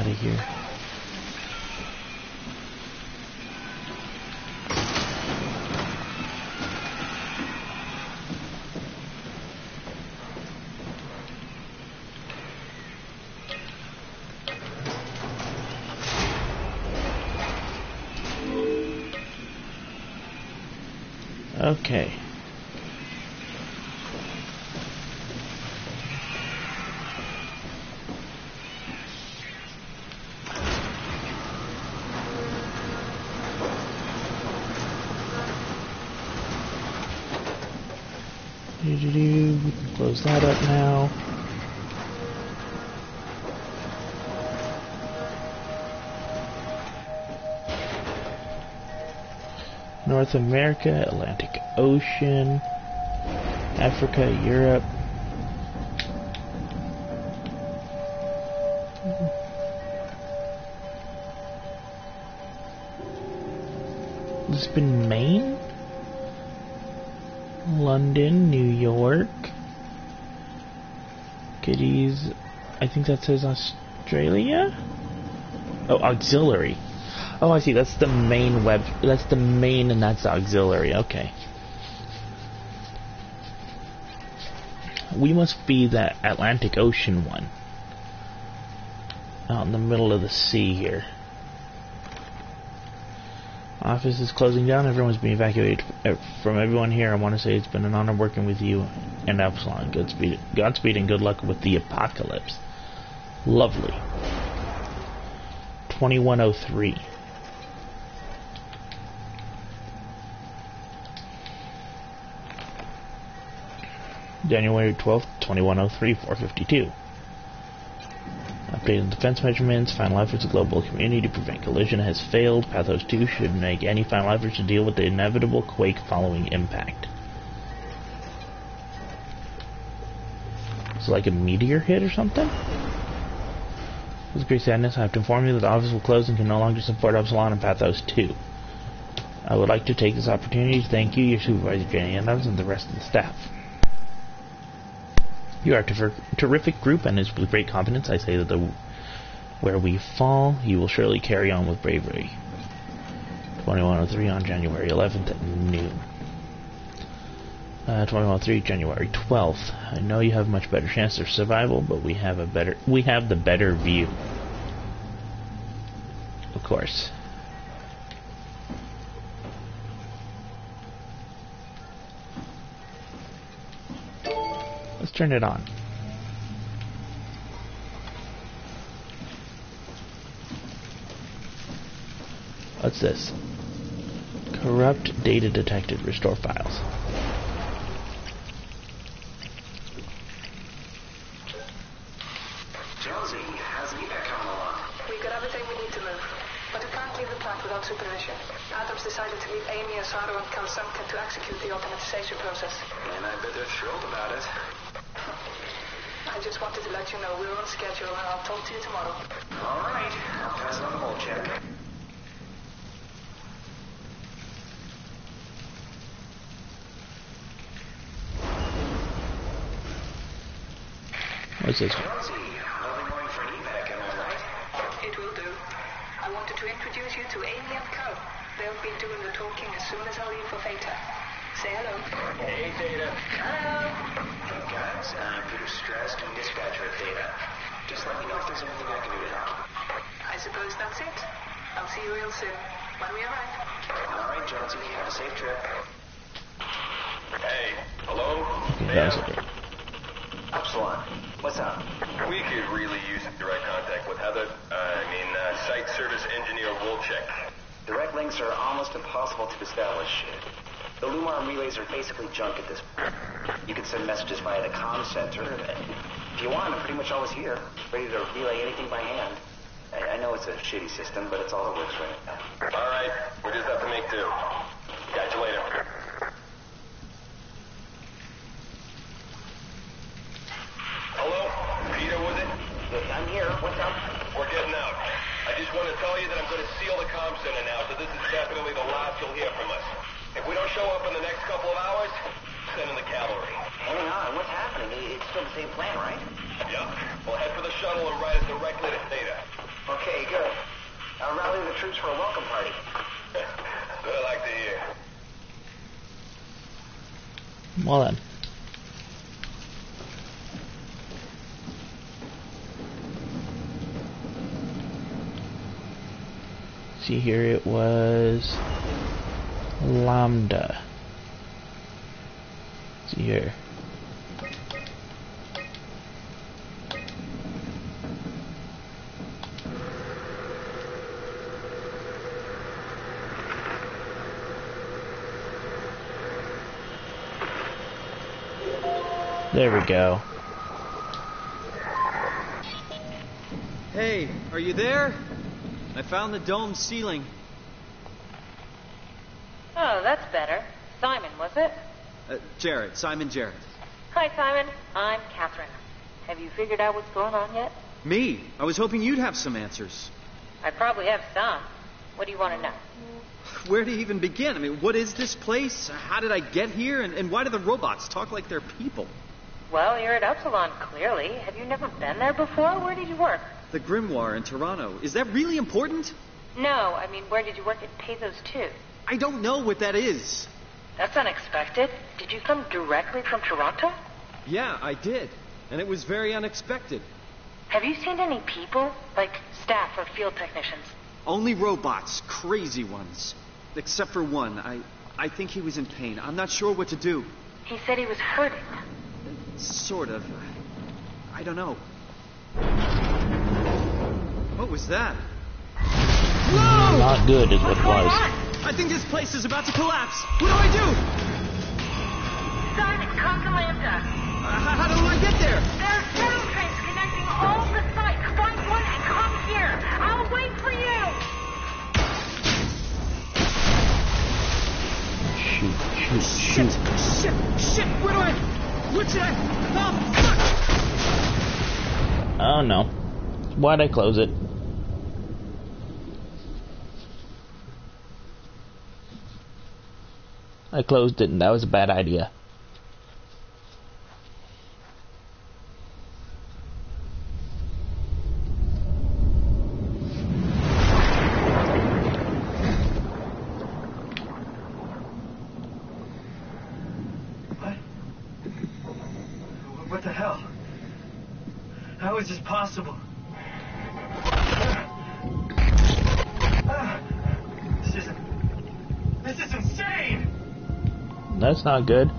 S1: Out of here. North America, Atlantic Ocean, Africa, Europe. Mm-hmm. This has been Maine? London, New York. Kitties, I think that says Australia? Oh, auxiliary. Oh, I see. That's the main web. That's the main, and that's auxiliary. Okay. We must be the Atlantic Ocean one. Out in the middle of the sea here. Office is closing down. Everyone's being evacuated eh, from everyone here. I want to say it's been an honor working with you and Upsilon. Godspeed, Godspeed, and good luck with the apocalypse. Lovely. 2103. January 12th, 2103, 452. Updated defense measurements. Final efforts of global community to prevent collision has failed. Pathos 2 should make any final efforts to deal with the inevitable quake following impact. It's like a meteor hit or something? With great sadness, I have to inform you that the office will close and can no longer support Upsilon and Pathos 2. I would like to take this opportunity to thank you, your supervisor Jenny Adams, and the rest of the staff. You are a ter- terrific group, and it's with great confidence I say that the, where we fall, you will surely carry on with bravery. 2103 on January 11th at noon. Uh, 2103 January 12th. I know you have much better chance of survival, but we have a better we have the better view. Of course. Turn it on. What's this? Corrupt data detected. Restore files.
S14: Jonesy, how's Eva coming along?
S13: We've got everything we need to move. But apparently the
S15: plant without supervision. Adams decided to leave Amy, Asaro, and Kalsamka to execute the automatization process.
S14: And I bet they're thrilled about it.
S15: I just wanted to let you know we're on schedule, and I'll talk to you tomorrow.
S14: All right. I'll pass it on the whole check.
S1: What's this?
S14: Jonesy, lovely morning for an evac, am I right?
S15: It will do. I wanted to introduce you to Amy and Cal. They'll be doing the talking as soon as I leave for Theta. Say hello.
S14: Hey, Theta.
S15: Hello.
S14: Hey, guys. I'm Peter Stress, doing dispatcher at Theta. Just let me know if there's anything I can do to help.
S15: I suppose that's it. I'll see you real soon. When we arrive.
S14: All right, Jonesy. Have a safe trip.
S4: Hey, hello?
S1: Okay, that was okay.
S14: Upsilon. What's up?
S4: We could really use some direct contact with Heather. Uh, I mean, uh, site service engineer Wolchek.
S14: Direct links are almost impossible to establish. The Lumar relays are basically junk at this point. You can send messages via the comm center. If you want, I'm pretty much always here, ready to relay anything by hand. I, I know it's a shitty system, but it's all that works right now.
S4: All right, we just have to make do. Catch you later. Hello? Peter, was it?
S14: Yes, I'm here. What's up?
S4: We're getting out. I just want to tell you that I'm going to seal the comm center now, so this is definitely the last you'll hear from us. If we don't show up in the next couple of hours, send in the cavalry.
S14: Hang on. What's happening? It's still the same plan, right?
S4: Yep. We'll head for the shuttle and ride it directly to Theta.
S14: Okay, good. I'll rally the troops for a welcome party.
S4: Good, I like to hear.
S1: Well then. See here, it was Lambda. See here. There we go.
S3: Hey, are you there? I found the dome ceiling.
S13: Oh, that's better. Simon, was it?
S3: Uh, Jarrett, Simon Jarrett.
S13: Hi, Simon. I'm Catherine. Have you figured out what's going on yet?
S3: Me? I was hoping you'd have some answers.
S13: I probably have some. What do you want to know?
S3: Where to even begin? I mean, what is this place? How did I get here? And, and why do the robots talk like they're people?
S13: Well, you're at Upsilon, clearly. Have you never been there before? Where did you work?
S3: The Grimoire in Toronto. Is that really important?
S13: No, I mean, where did you work at Pathos 2?
S3: I don't know what that is.
S13: That's unexpected. Did you come directly from Toronto?
S3: Yeah, I did. And it was very unexpected.
S13: Have you seen any people? Like staff or field technicians?
S3: Only robots, crazy ones. Except for one. I, I think he was in pain. I'm not sure what to do.
S13: He said he was hurting.
S3: Sort of. I don't know. What was that? Whoa!
S1: Not good is what it was.
S3: I think this place is about to collapse. What do I do?
S13: Simon, come to Lambda.
S3: Uh, how, how do I get there?
S13: There are shuttle trains connecting all the sites. Find one and come here. I'll wait for you.
S1: Shoot, shoot, shoot.
S3: Shit! Shit! Where do I? What should I? Oh, fuck!
S1: Oh no. Why'd I close it? I closed it and that was a bad idea.
S16: What? What the hell? How is this possible?
S1: That's not good.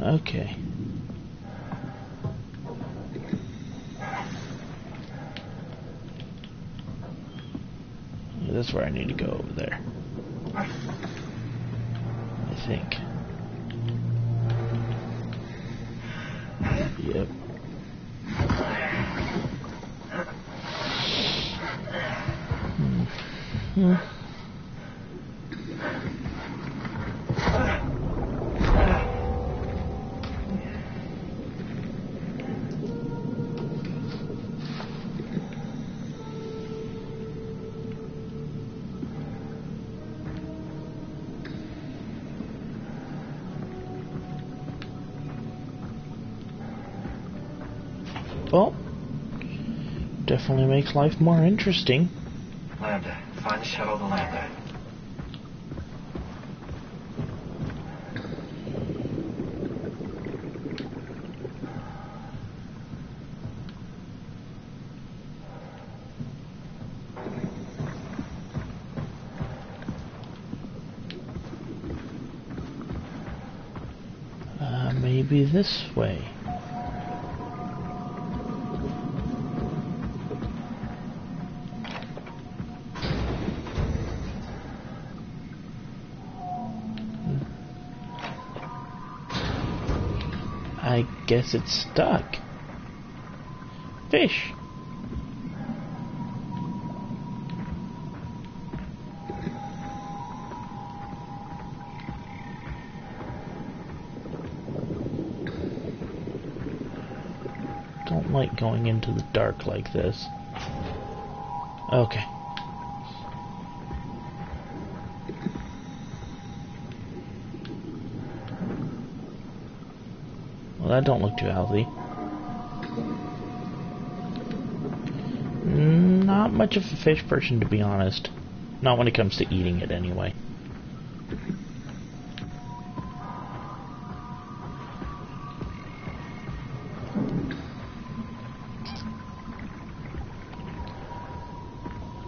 S1: Okay. That's where I need to go over there. I think. Definitely makes life more interesting.
S17: Lambda. Find the shuttle to Lambda.
S1: Guess it's stuck. Fish. Don't like going into the dark like this. Okay. Well, that don't look too healthy. Not much of a fish person, to be honest. Not when it comes to eating it, anyway.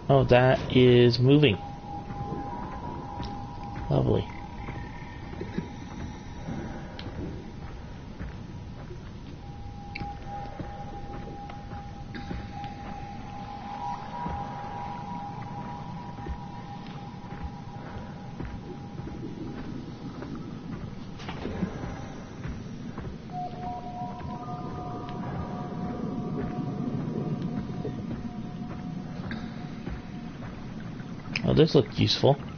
S1: Oh, that is moving. This looked useful.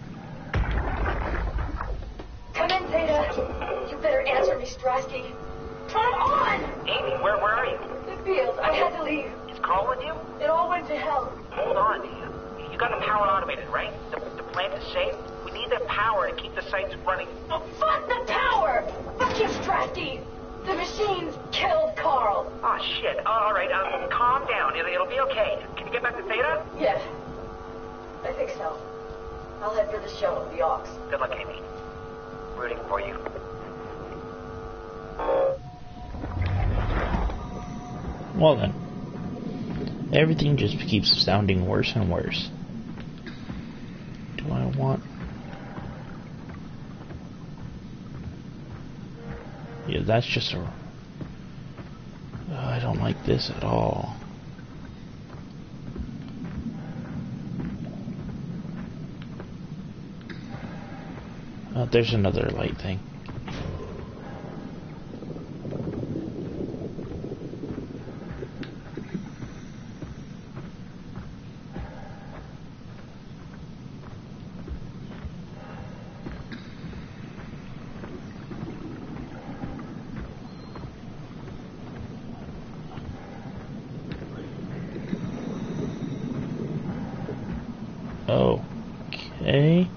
S1: Sounding worse and worse. Do I want... Yeah, that's just a... I don't like this at all. Oh, there's another light thing. Okay.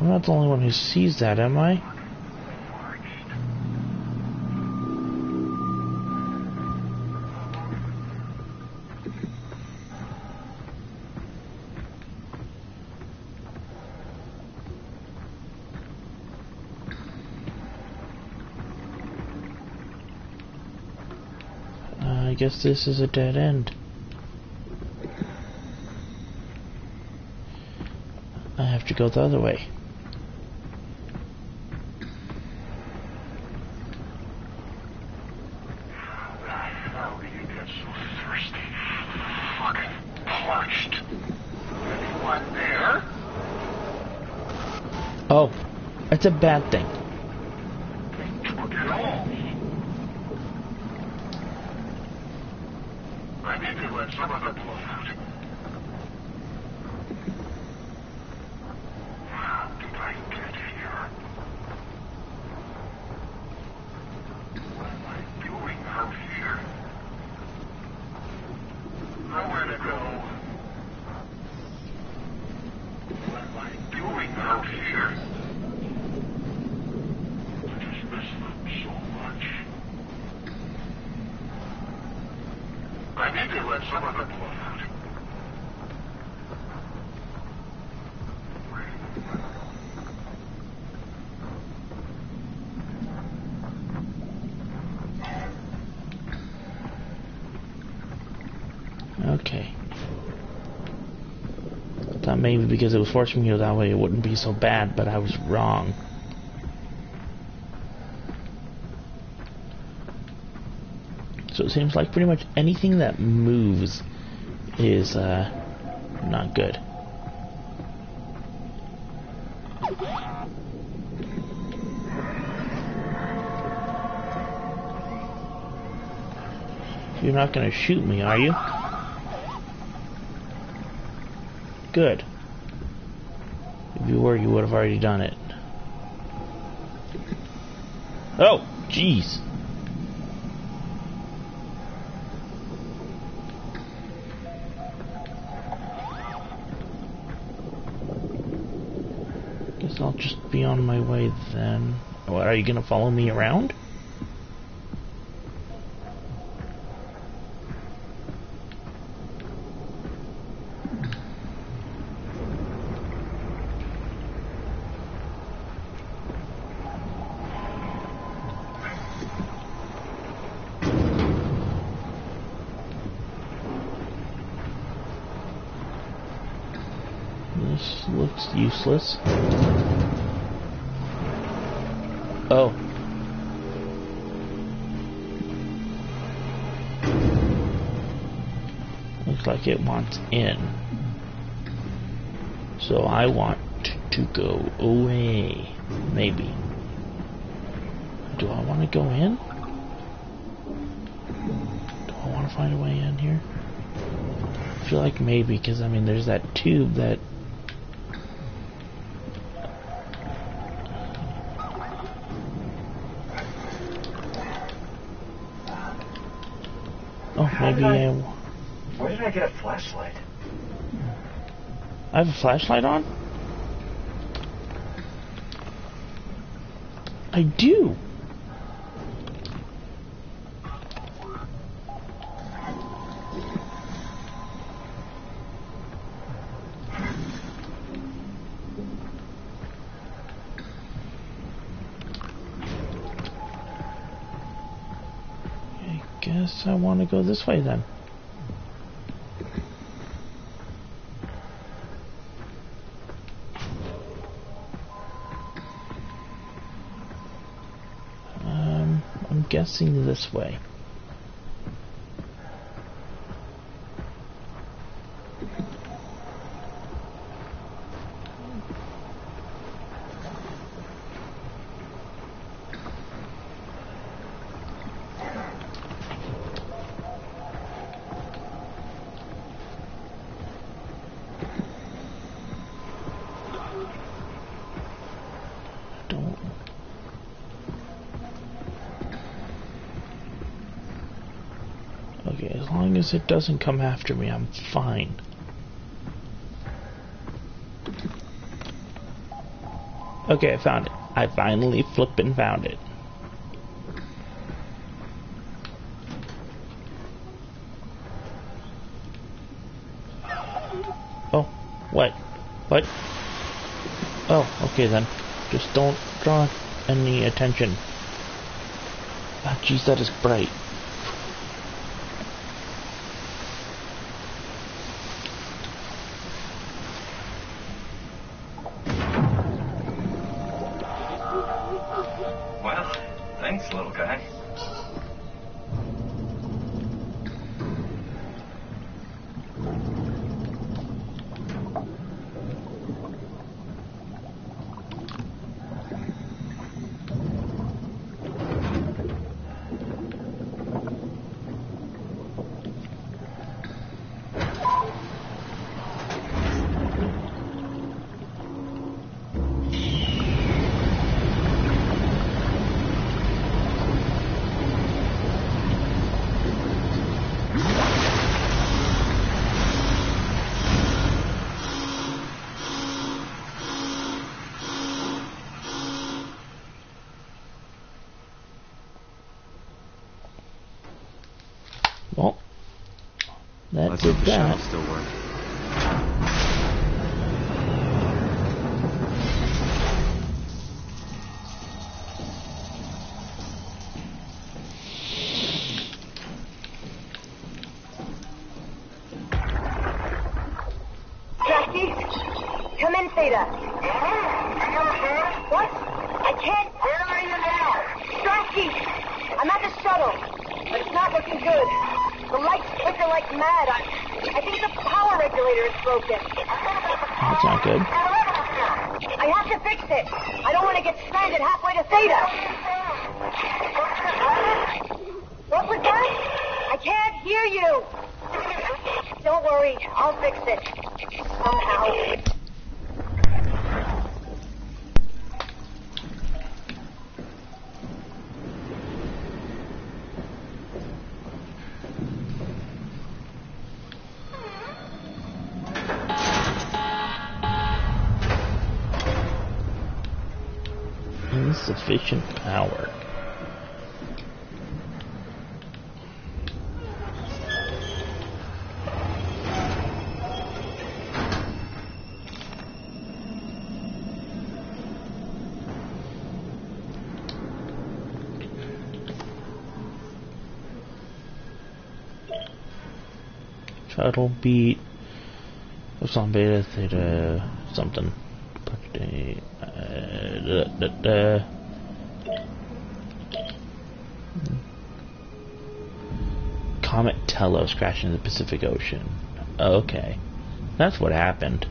S1: I'm sees that, am I? Uh, I guess this is a dead end. I have to go the other way.
S18: How do you get so thirsty? Fucking parched. Anyone there?
S1: Oh, that's a bad thing.
S19: I need to let some of the blood out. How did I get here? What am I doing out here? Nowhere to go. What am I doing out here? I just miss them so much. I need to let some of the blood out.
S1: Okay. Thought maybe because it was forcing me that way it wouldn't be so bad, but I was wrong. So it seems like pretty much anything that moves is uh, not good. You're not gonna shoot me, are you? Good. Were, you would have already done it. Oh, jeez. Guess I'll just be on my way then. What, are you gonna follow me around? This looks useless. Oh. Looks like it wants in. So I want to go away. Maybe. Do I want to go in? Do I want to find a way in here? I feel like maybe, because I mean, there's that tube that have a flashlight on? I do. I guess I want to go this way then. I'm guessing this way. As it doesn't come after me, I'm fine. Okay, I found it. I finally flippin' found it. Oh, what? What? Oh, okay then. Just don't draw any attention. Ah, jeez, that is bright.
S3: Let's
S4: did
S3: hope the
S4: that.
S3: shuttle still works.
S20: Jackie? Come in, Theta. What? I can't. Where are you now? Jackie! I'm at the shuttle, but it's not looking good. The lights flicker like mad. I, I think the power regulator is broken.
S4: That's not good.
S20: I have to fix it. I don't want to get stranded halfway to Theta. What was that? I can't hear you. Don't worry, I'll fix it. Somehow.
S4: Shuttle beat. What's on beta theta something. Uh, da, da, da. Comet Telos crashed into the Pacific Ocean. Okay. That's what happened.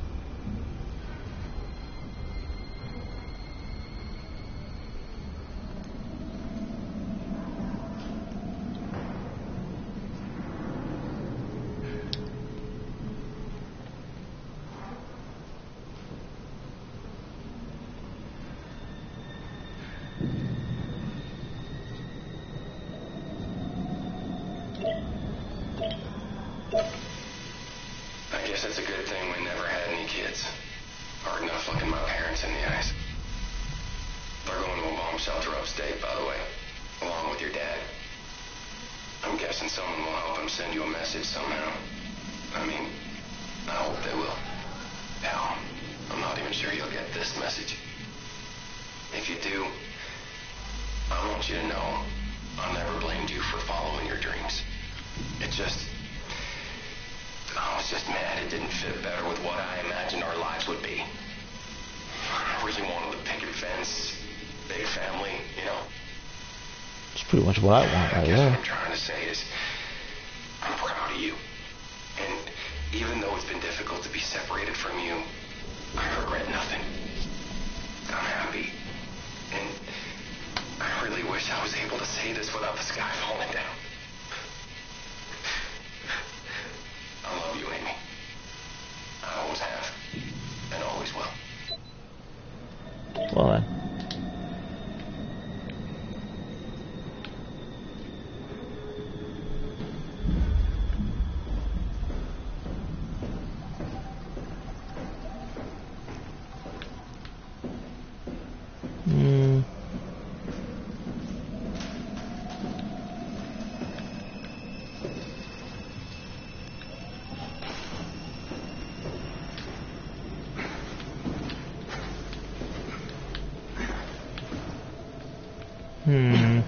S4: Hmm.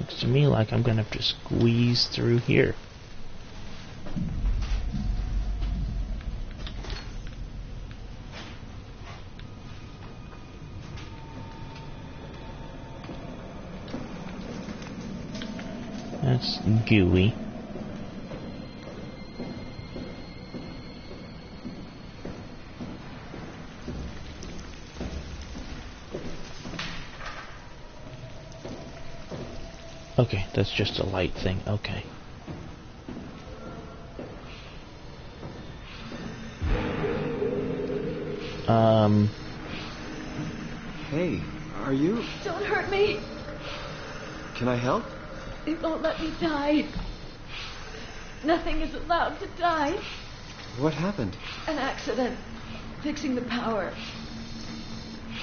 S4: Looks to me like I'm gonna have to squeeze through here. That's gooey. Okay, that's just a light thing. Okay. Um,
S3: Hey, are you?
S20: Don't hurt me.
S3: Can I help?
S20: It won't let me die. Nothing is allowed to die.
S3: What happened?
S20: An accident. Fixing the power.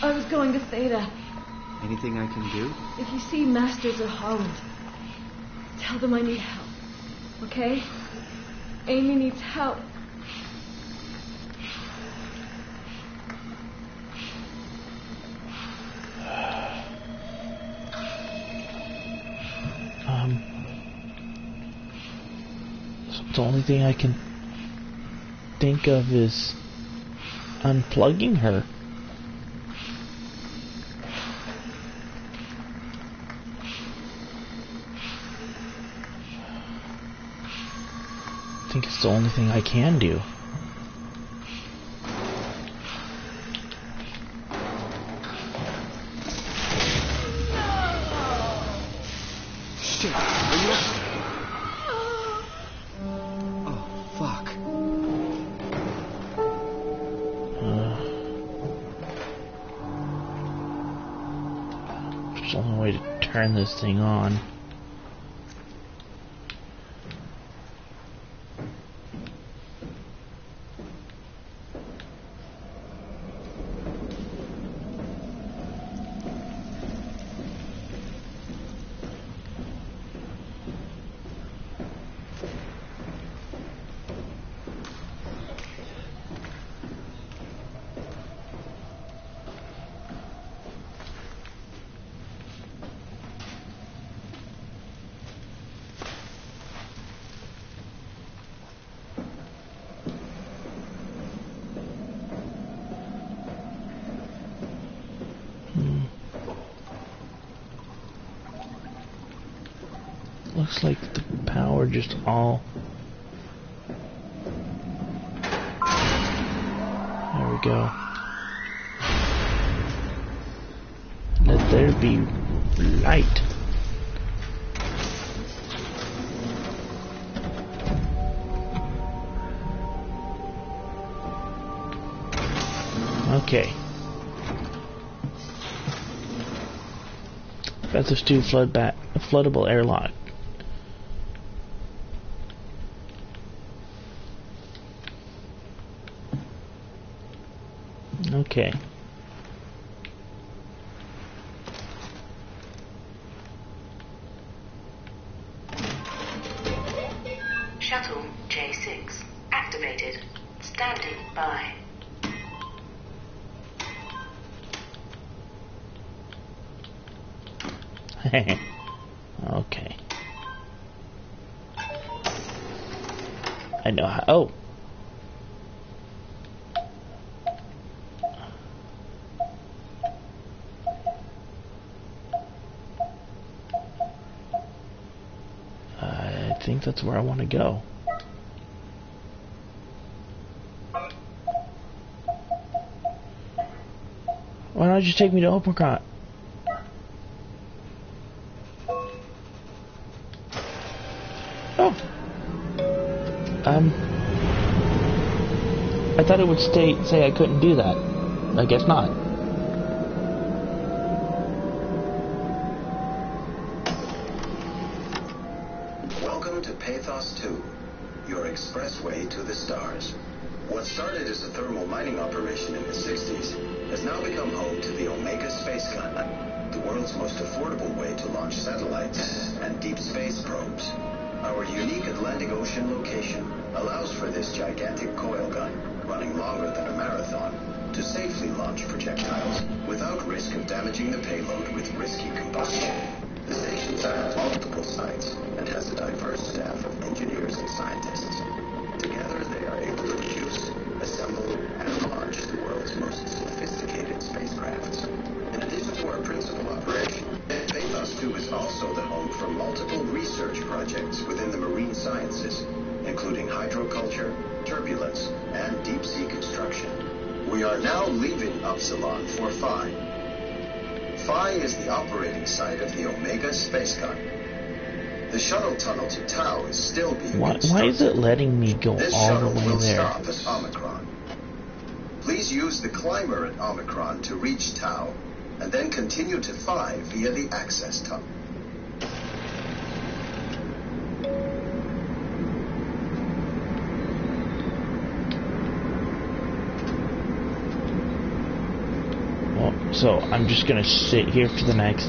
S20: I was going to Theta.
S3: Anything I can do?
S20: If you see Masters of Holland,
S21: Tell them I need help. Okay? Amy needs help.
S1: Um, the only thing I can think of is unplugging her. The only thing I can do.
S3: Oh, fuck.
S1: Uh, there's the only way to turn this thing on. Feathers 2 flood back floodable airlock. Okay.
S12: Shuttle J6 activated. Standing by.
S1: okay. I know how. Oh. I think that's where I want to go. Why don't you just take me to Apricot? Oh. Um. I thought it would stay say I couldn't do that. I guess not.
S22: The world's most affordable way to launch satellites and deep space probes. Our unique Atlantic Ocean location allows for this gigantic coil gun, running longer than a marathon, to safely launch projectiles without risk of damaging the payload with risky combustion. The station has multiple sites and has a diverse staff of engineers and scientists. Together, they are able to produce, assemble, and launch the world's most sophisticated spacecrafts. Our principal operation, Pathos 2 is also the home for multiple research projects within the marine sciences, including hydroculture, turbulence, and deep sea construction. We are now leaving Upsilon for Phi. Phi is the operating site of the Omega Space Gun. The shuttle tunnel to Tau is still being
S1: Why, why is it letting me go
S22: this
S1: all the
S22: shuttle
S1: way
S22: will
S1: there?
S22: stop at Omicron. Please use the climber at Omicron to reach Tau, and then continue to Phi via the access tunnel.
S1: So I'm just gonna sit here for the next.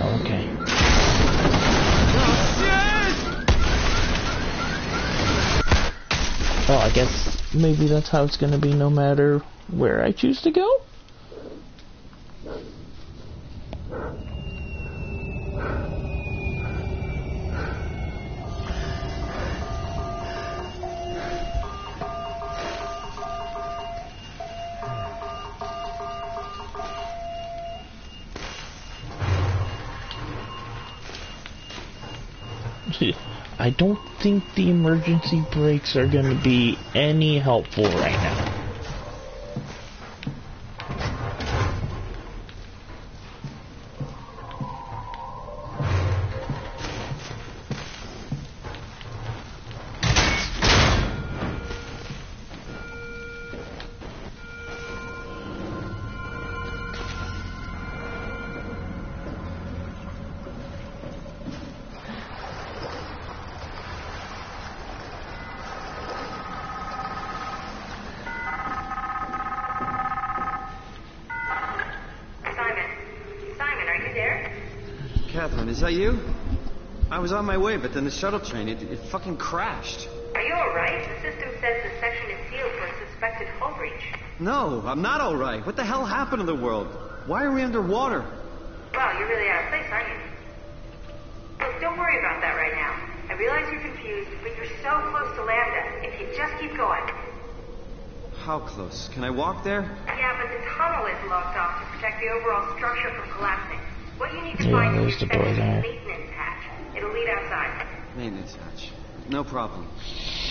S1: Oh, okay. Oh, I guess maybe that's how it's gonna be no matter where I choose to go? Think the emergency brakes are going to be any helpful right now.
S3: That you? I was on my way, but then the shuttle train, it, it fucking crashed.
S12: Are you alright? The system says the section is sealed for a suspected hull breach.
S3: No, I'm not alright. What the hell happened to the world? Why are we underwater?
S12: Wow, you're really out of place, aren't you? Look, don't worry about that right now. I realize you're confused, but you're so close to Lambda. If you just keep going.
S3: How close? Can I walk there?
S12: Yeah, but the tunnel is locked off to protect the overall structure from collapsing. What you need to
S1: Yeah,
S12: find
S1: there's
S12: is
S1: the
S12: the
S1: door
S12: section
S1: there.
S12: maintenance hatch. It'll lead outside.
S3: Maintenance hatch. No problem.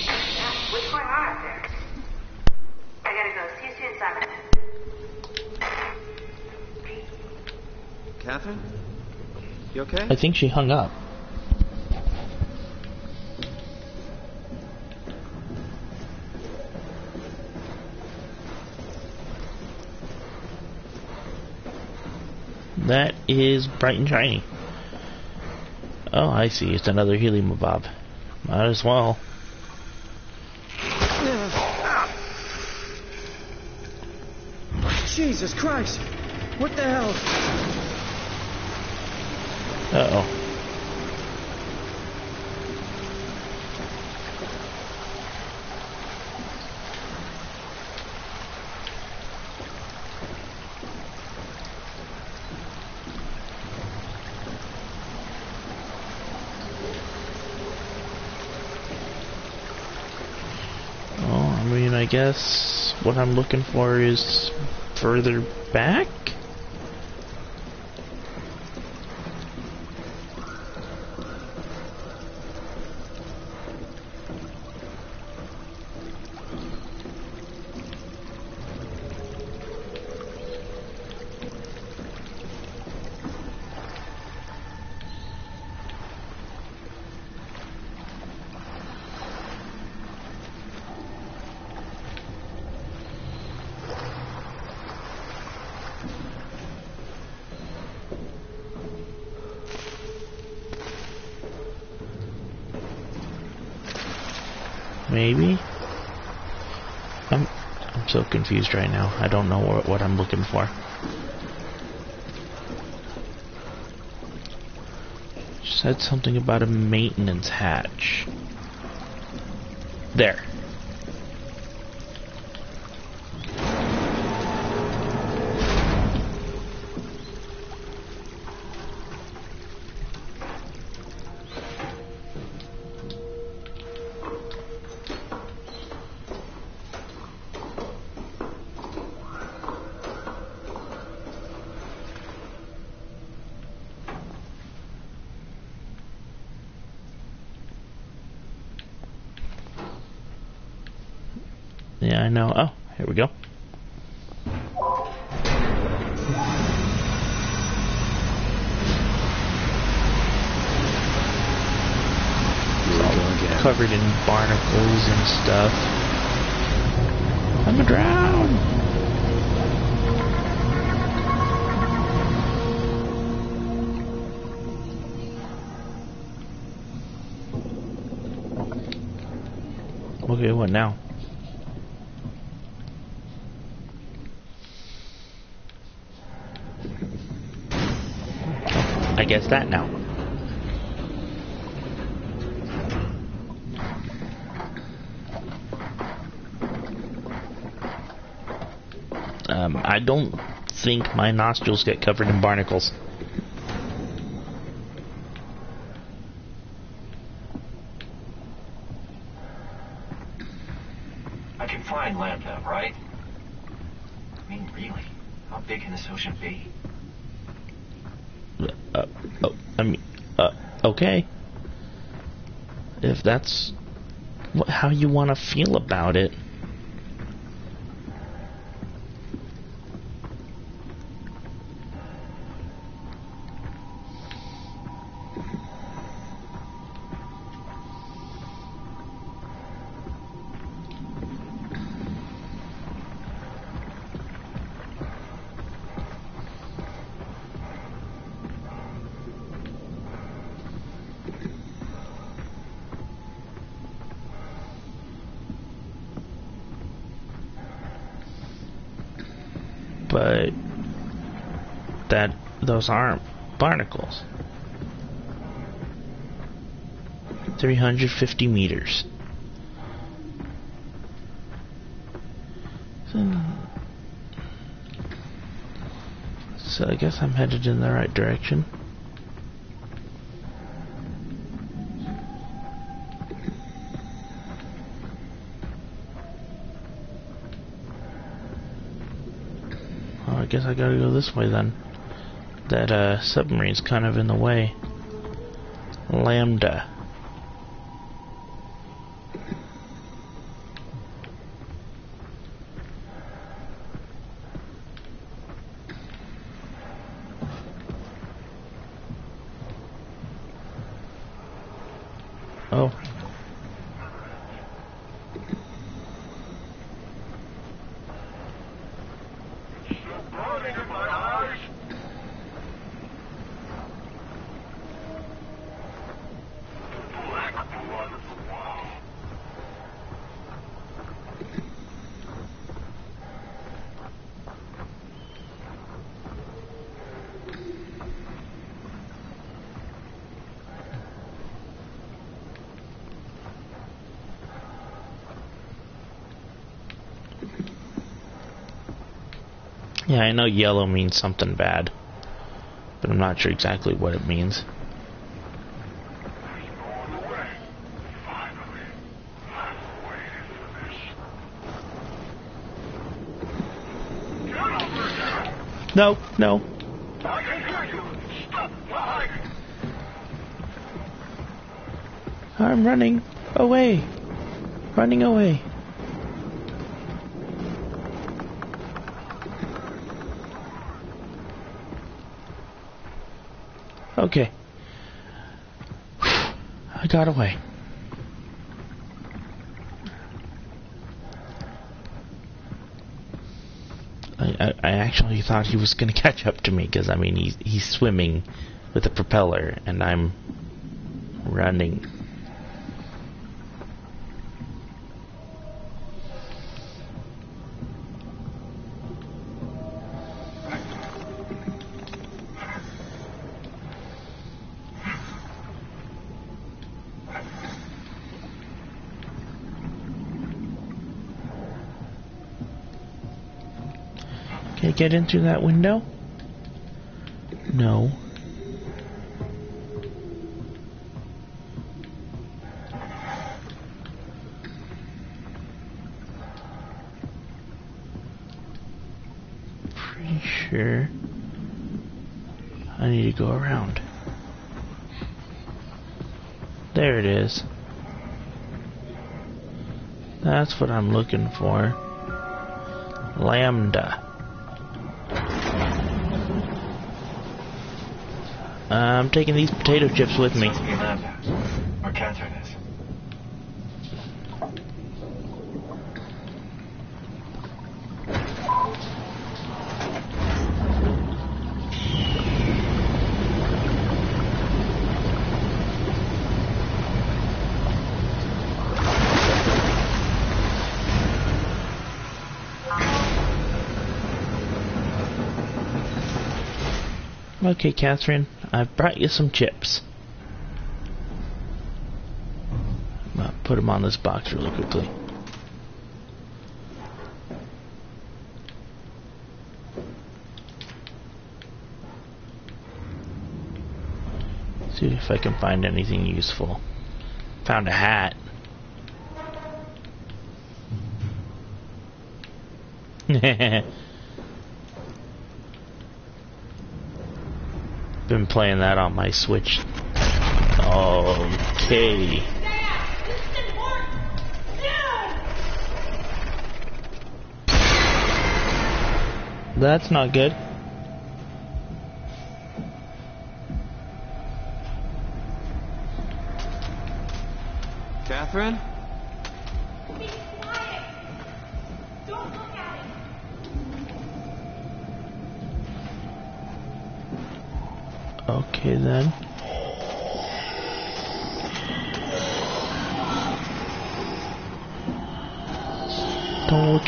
S12: Yeah, what's going on up there? I gotta go. See you soon, Simon.
S3: Catherine? You okay?
S1: I think she hung up. That is bright and shiny. Oh, I see. It's another helium bob. Might as well.
S3: Jesus Christ! What the hell?
S1: Uh oh. Oh, I mean, I guess what I'm looking for is further back? I'm I'm so confused right now. I don't know what, what I'm looking for. Said something about a maintenance hatch. There. Know. Oh, here we go. It's covered in barnacles and stuff. I'm gonna drown. Okay, what now? guess that now. Um, I don't think my nostrils get covered in barnacles. That's how you want to feel about it. Those aren't barnacles. 350 meters. So, I guess I'm headed in the right direction. Well, I guess I gotta go this way then. That uh, submarine's kind of in the way. Lambda. Oh. Yeah, I know yellow means something bad, but I'm not sure exactly what it means. No, no. I'm running away. Running away. Okay. I got away. I, I, actually thought he was going to catch up to me because I mean he's he's swimming with a propeller and I'm running. Get in through that window? No. Pretty sure I need to go around. There it is. That's what I'm looking for. Lambda. I'm taking these potato chips with me. Okay, Catherine, I've brought you some chips. I'll put them on this box really quickly. See if I can find anything useful. Found a hat. Hehehe Been playing that on my Switch. Okay. That's not good.
S3: Catherine?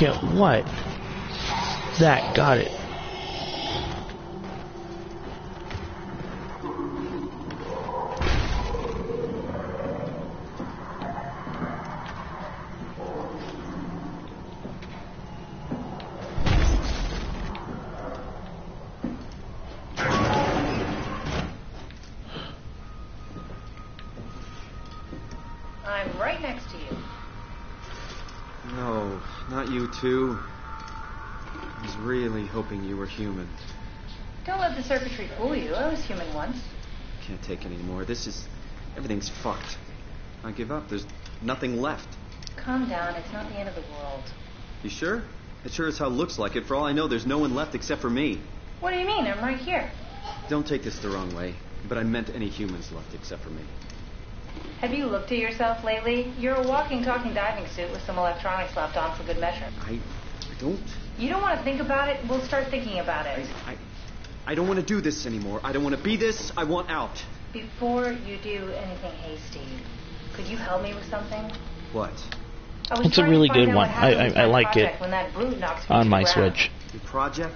S1: At what? That, got it.
S3: This is. Everything's fucked. I give up. There's nothing left.
S13: Calm down. It's not the end of the world.
S3: You sure? It sure as hell looks like it. For all I know, there's no one left except for me.
S13: What do you mean? I'm right here.
S3: Don't take this the wrong way, but I meant any humans left except for me.
S13: Have you looked at yourself lately? You're a walking, talking diving suit with some electronics slapped on for good measure.
S3: I, I don't.
S13: You don't want to think about it? We'll start thinking about it.
S3: I, I don't want to do this anymore. I don't want to be this. I want out.
S13: Before you do anything hasty, could you help me with something?
S3: What?
S13: I was
S1: It's a
S13: trying to
S1: really
S13: find
S1: good
S13: out
S1: one.
S13: what
S1: I,
S13: happened
S1: I,
S13: with
S1: I like it
S13: project When that brute knocks me
S1: on
S13: to
S1: my
S13: the ground.
S1: Switch.
S3: Your project?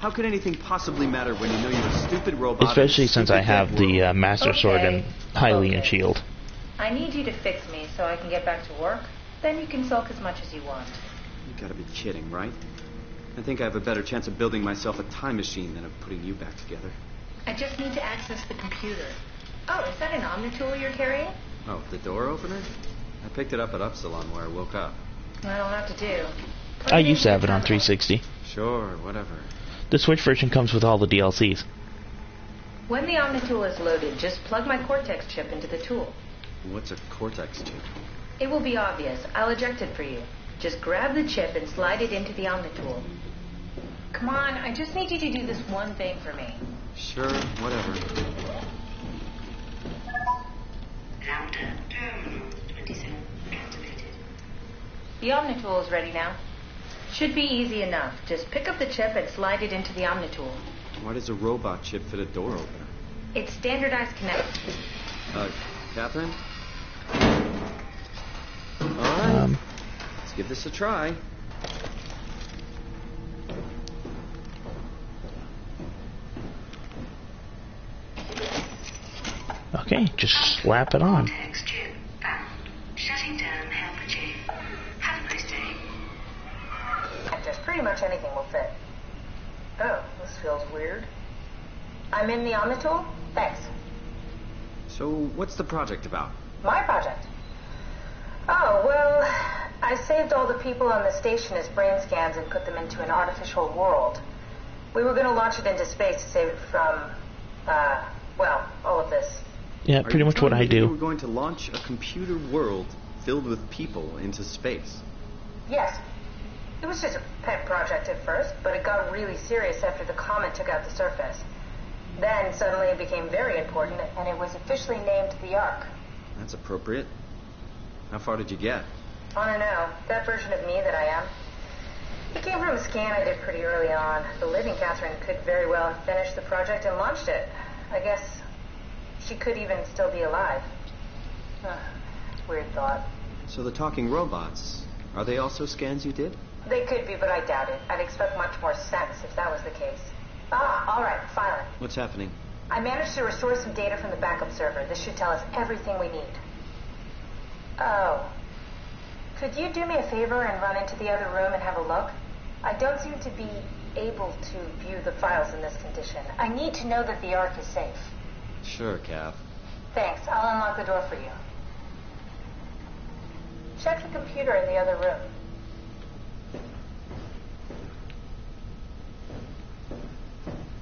S3: How could anything possibly matter when you know you're a stupid robot? and a
S1: Especially since I
S3: stupid
S1: have
S3: dead
S1: the
S3: world?
S1: uh, Master Sword and Hylian
S13: Okay.
S1: Shield.
S13: I need you to fix me so I can get back to work. Then you can sulk as much as you want.
S3: You gotta be kidding, right? I think I have a better chance of building myself a time machine than of putting you back together.
S13: I just need to access the computer. Oh, is that an Omnitool you're carrying?
S3: Oh, the door opener? I picked it up at Upsilon where I woke up.
S13: I don't have to do.
S1: I used to have it on 360.
S3: Sure, whatever.
S1: The Switch version comes with all the DLCs.
S13: When the Omnitool is loaded, just plug my Cortex chip into the tool.
S3: What's a Cortex chip?
S13: It will be obvious. I'll eject it for you. Just grab the chip and slide it into the Omnitool. Come on, I just need you to do this one thing for me.
S3: Sure, whatever.
S12: Router terminal 27 activated.
S13: The Omnitool is ready now. Should be easy enough. Just pick up the chip and slide it into the Omnitool.
S3: Why does a robot chip fit a door opener?
S13: It's standardized connect.
S3: Uh, Catherine? Alright.
S1: Um,
S3: Let's give this a try.
S1: Okay, just slap it on.
S12: Cortex chip found. Shutting down helper chain. Have a nice day.
S13: Just pretty much anything will fit. Oh, this feels weird. I'm in the Omnitool? Thanks.
S3: So, what's the project about?
S13: My project. Oh, well, I saved all the people on the station as brain scans and put them into an artificial world. We were going to launch it into space to save it from, uh, well, all of this.
S1: Yeah, pretty much what I do.
S3: We're going to launch a computer world filled with people into space.
S13: Yes. It was just a pet project at first, but it got really serious after the comet took out the surface. Then suddenly it became very important, and it was officially named the Ark.
S3: That's appropriate. How far did you get?
S13: I don't know. That version of me that I am. It came from a scan I did pretty early on. The living Catherine could very well have finished the project and launched it. I guess she could even still be alive. Weird thought.
S3: So the talking robots, are they also scans you did?
S13: They could be, but I doubt it. I'd expect much more sense if that was the case. Ah, all right, finally.
S3: What's happening?
S13: I managed to restore some data from the backup server. This should tell us everything we need. Oh. Could you do me a favor and run into the other room and have a look? I don't seem to be able to view the files in this condition. I need to know that the Ark is safe.
S3: Sure, Kath.
S13: Thanks. I'll unlock the door for you. Check the computer in the other room.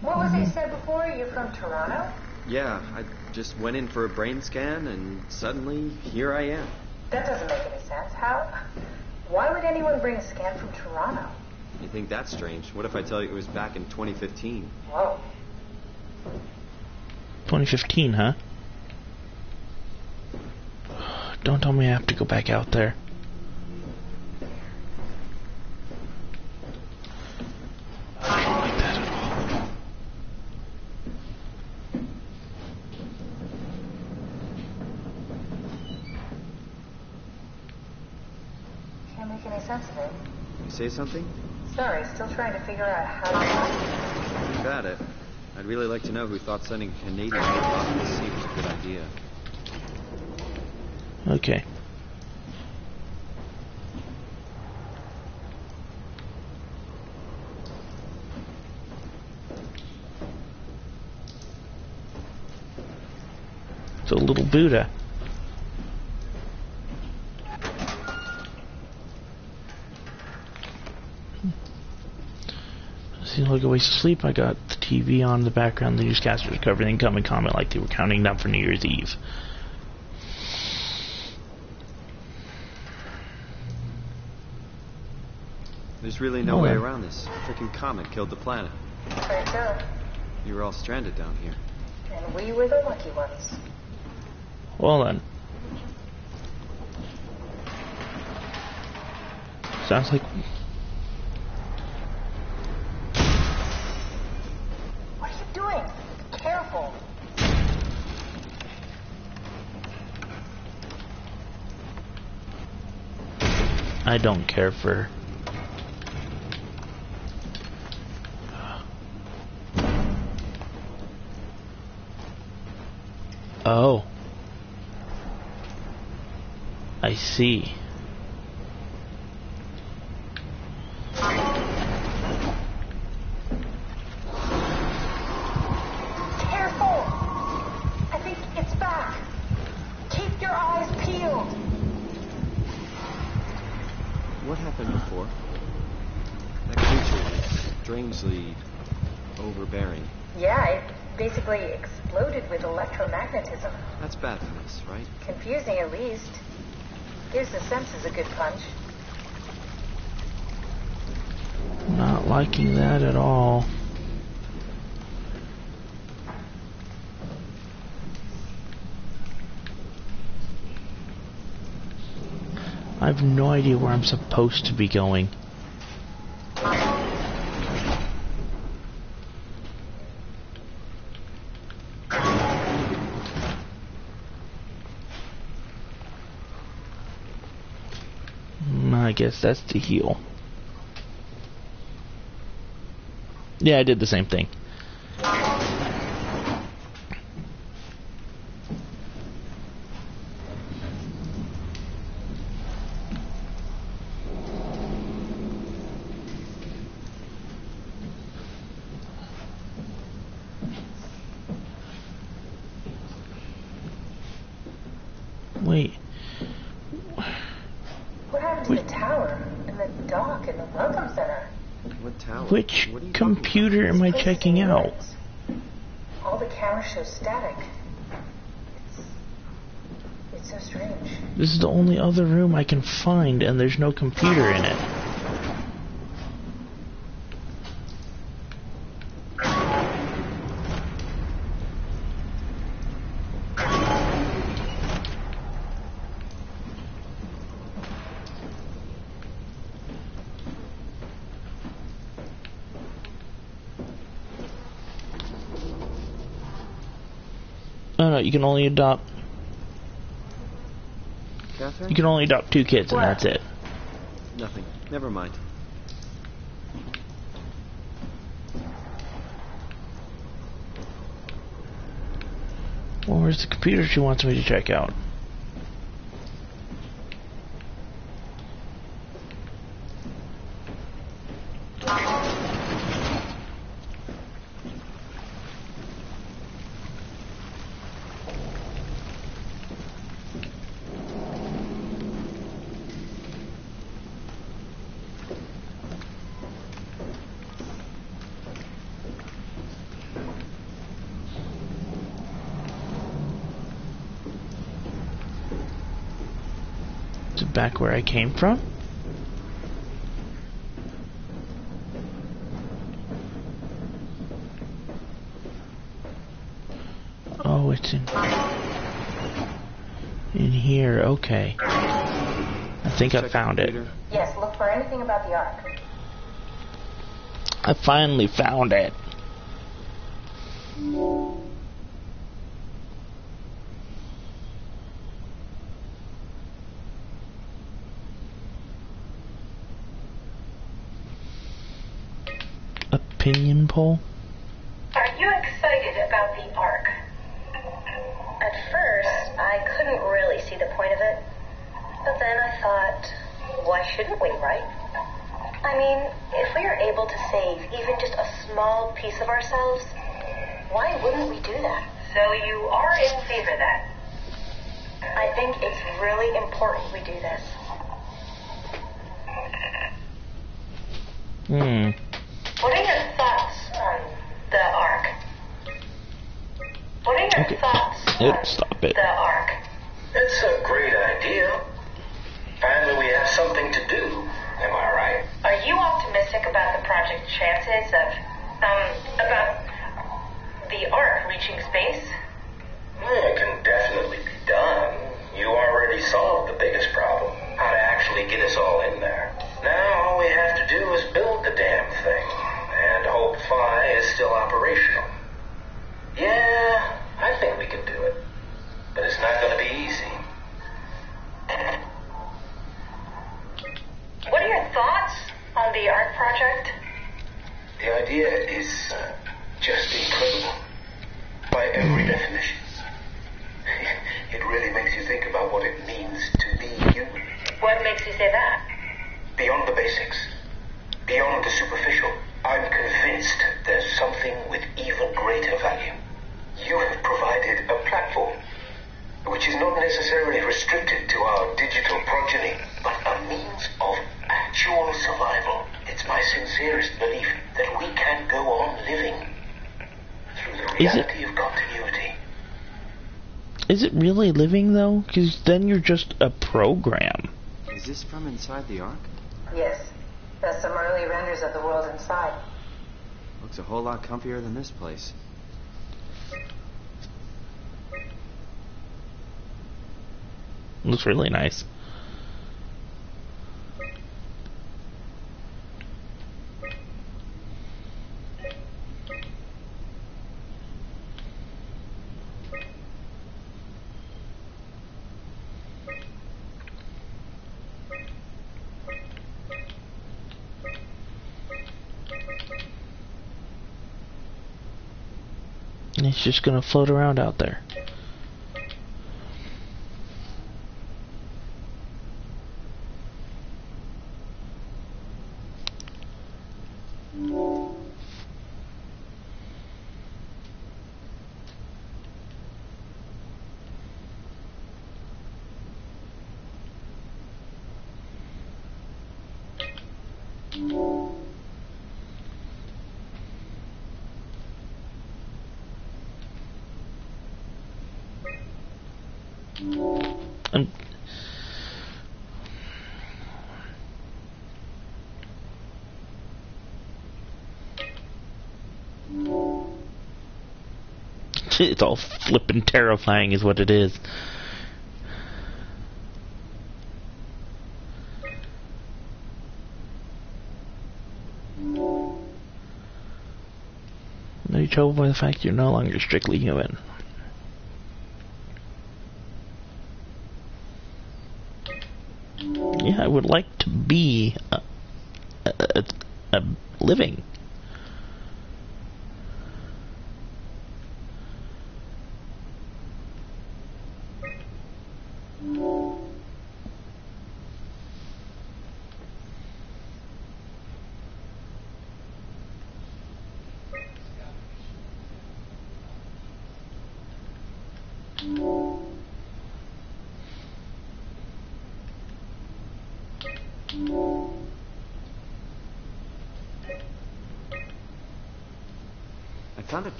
S13: What was it you said before? You're from Toronto?
S3: Yeah, I just went in for a brain scan, and suddenly here I am.
S13: That doesn't make any sense. How? Why would anyone bring a scan from Toronto?
S3: You think that's strange? What if I tell you it was back in 2015?
S13: Whoa.
S1: 2015, huh? Don't tell me I have to go back out there. I don't like that at all.
S13: Can't make any sense of it.
S3: Say something?
S13: Sorry, still trying to figure out how to.
S3: You got it. I'd really like to know who thought sending a Canadian off the sea was a good idea.
S1: Okay. It's a little Buddha. Seems like a waste of sleep. I got the TV on in the background. The newscasters covered incoming comment like they were counting down for New Year's Eve.
S3: There's really no
S1: Oh,
S3: way around this. Freaking comet killed the planet.
S13: Afraid so.
S3: You were all stranded down here.
S13: And we were the lucky ones.
S1: Well then. Sounds like
S13: doing? Careful.
S1: I don't care for. Oh. I see. Liking that at all. I have no idea where I'm supposed to be going. Hmm, I guess that's the heal. Yeah, I did the same thing. Wait,
S13: What happened to the tower and the dock and the welcome center?
S3: What tower?
S1: which
S3: What are you
S1: computer am I
S13: Place is
S1: checking out?
S13: All the cameras show static. It's, it's so strange.
S1: This is the only other room I can find, and there's no computer in it. Can only adopt.
S3: Catherine?
S1: You can only adopt two kids, and that's it.
S3: Nothing. Never mind.
S1: Well, where's the computer she wants me to check out? I came from? Oh, it's in in here. Okay. I think Check I found it.
S13: Yes, look for anything about the ark.
S1: I finally found it.
S23: loophole Is it really living,
S1: though? Because then you're just a program.
S10: Is this from inside the Ark?
S13: Yes. That's some early renders of the world inside.
S10: Looks a whole lot comfier than this place.
S1: Looks really nice. just gonna float around out there. it's all flipping terrifying, is what it is. Are you troubled by the fact you're no longer strictly human? Yeah, I would like to be a, a, a living.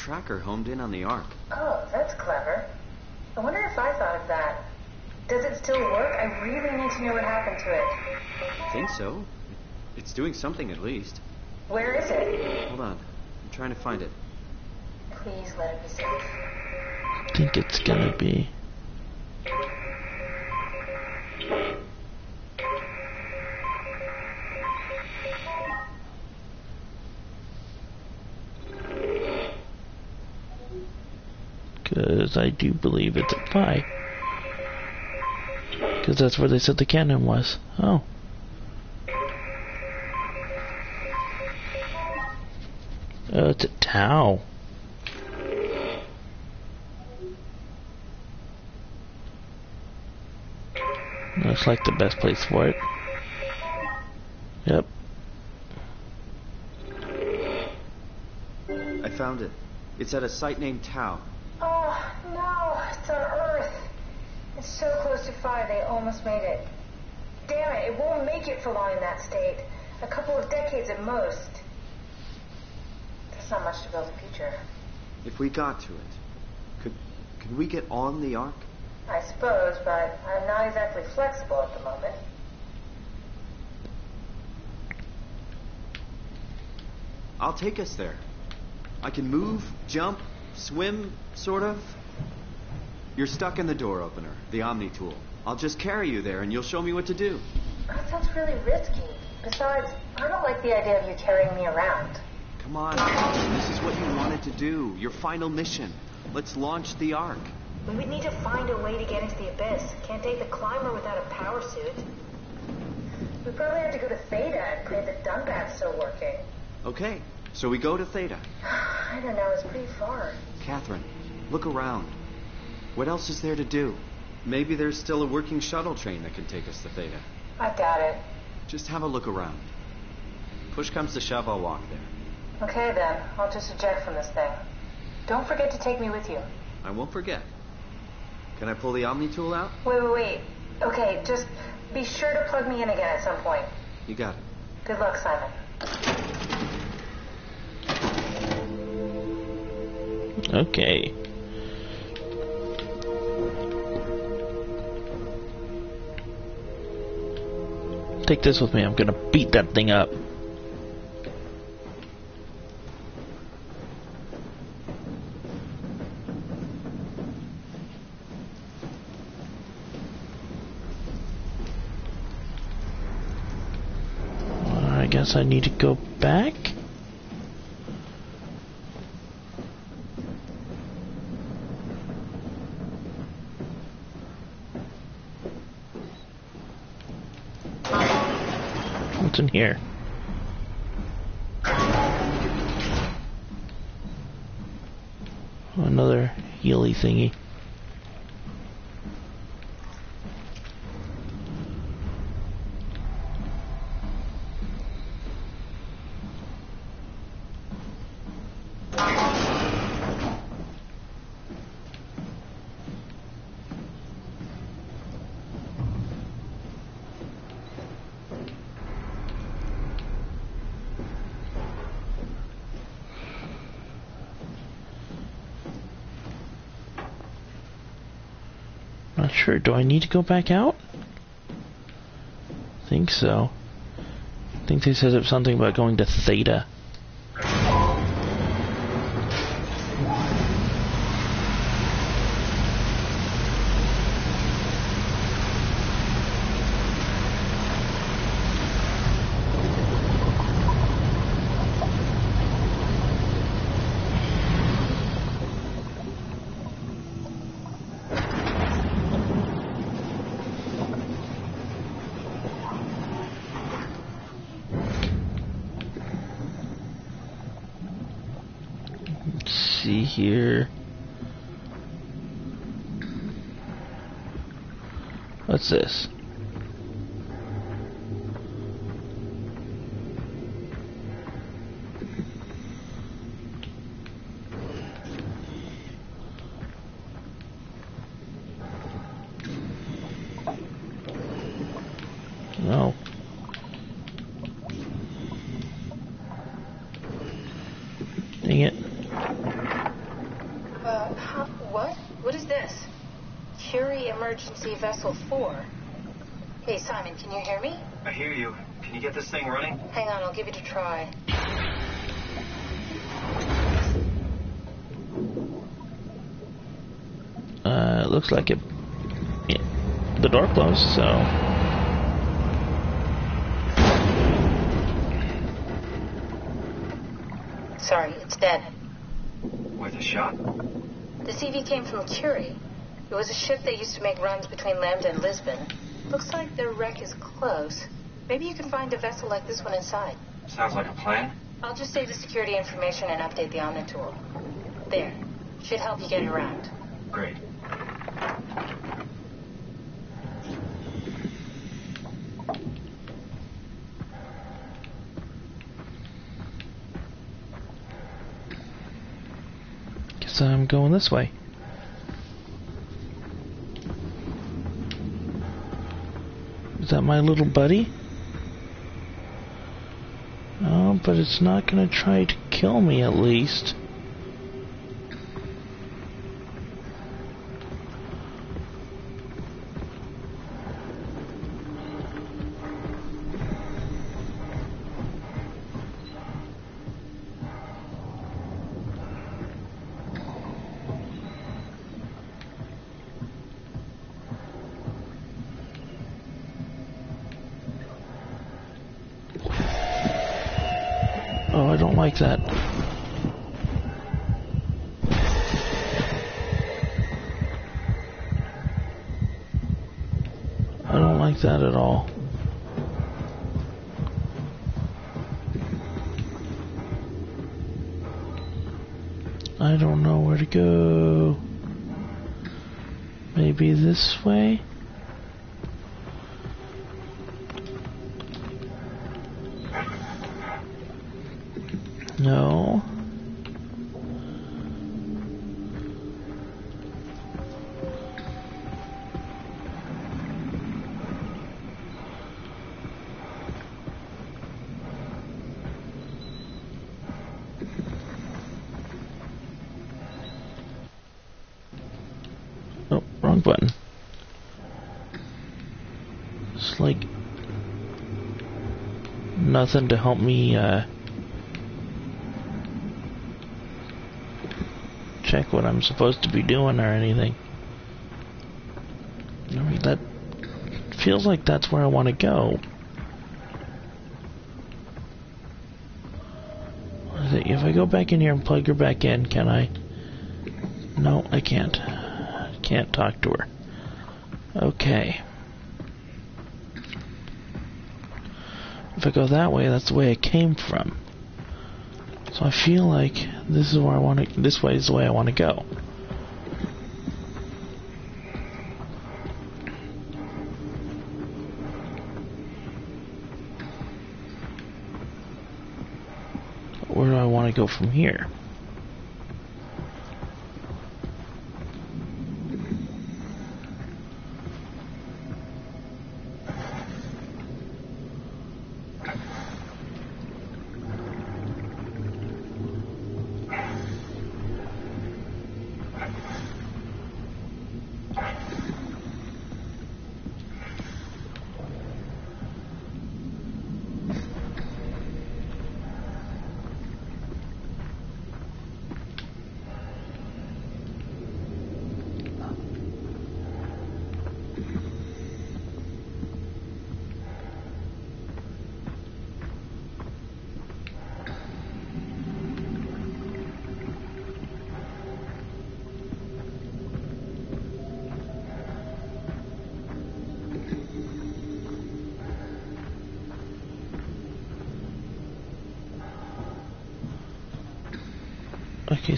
S10: tracker homed in on the Ark.
S13: Oh, that's clever. I wonder if I thought of that. Does it still work? I really need to know what happened to it.
S3: I think so. It's doing something at least.
S13: Where is it?
S3: Hold on. I'm trying to find it.
S13: Please let it be safe.
S1: I think it's gonna be I do believe it's at Phi. Because that's where they said the cannon was. Oh. Uh, oh, it's a Tau. Looks like the best place for it. Yep.
S3: I found it. It's at a site named Tau.
S13: Oh, no, it's on Earth. It's so close to Phi, they almost made it. Damn it, it won't make it for long in that state. A couple of decades at most. That's not much to build a future.
S3: If we got to it, could could we get on the Ark?
S13: I suppose, but I'm not exactly flexible at the moment.
S3: I'll take us there. I can move, jump, swim, sort of. You're stuck in the door opener, the Omni tool. I'll just carry you there and you'll show me what to do.
S13: That sounds really risky. Besides, I don't like the idea of you carrying me around.
S3: Come on, this is what you wanted to do. Your final mission. Let's launch the Ark.
S13: We would need to find a way to get into the abyss. Can't take the climber without a power suit. We probably have to go to Theta and pray that Dunbat's still working.
S3: Okay, so we go to Theta.
S13: I don't know, it's pretty far.
S3: Catherine, look around. What else is there to do? Maybe there's still a working shuttle train that can take us to Theta.
S13: I doubt it.
S3: Just have a look around. Push comes to shove, I'll walk there.
S13: Okay then, I'll just eject from this thing. Don't forget to take me with you.
S3: I won't forget. Can I pull the Omni tool out?
S13: Wait, wait, wait. Okay, just be sure to plug me in again at some point.
S3: You got it.
S13: Good luck, Simon.
S1: Okay. Take this with me. I'm gonna beat that thing up. I guess I need to go back. What's in here? Oh, another healy thingy. Not sure. Do I need to go back out? think so. I think they said something about going to Theta. Let's see here. What's this? No. Dang it.
S13: Uh, huh? What? What is this? Curie emergency emergency vessel 4. Hey, Simon, can you hear me?
S17: I hear you. Can you get this thing running?
S13: Hang on, I'll give it a try.
S1: Uh, it looks like it. Yeah, the door closed, so.
S13: Sorry, it's dead.
S17: With a shot?
S13: The CV came from Curie. It was a ship that used to make runs between Lambda and Lisbon. Looks like their wreck is close. Maybe you can find a vessel like this one inside.
S17: Sounds like a plan.
S13: I'll just save the security information and update the Omnitool. There. Should help you get around.
S17: Great.
S1: Guess I'm going this way. That my little buddy? Oh, but it's not gonna try to kill me at least. That. I don't like that at all. I don't know where to go. Maybe this way? Button. It's like nothing to help me uh check what I'm supposed to be doing or anything. I mean, that feels like that's where I want to go. If I go back in here and plug her back in, can I? No, I can't. Can't talk to her. Okay. If I go that way, that's the way I came from. So I feel like this is where I want to. This way is the way I want to go. Where do I want to go from here?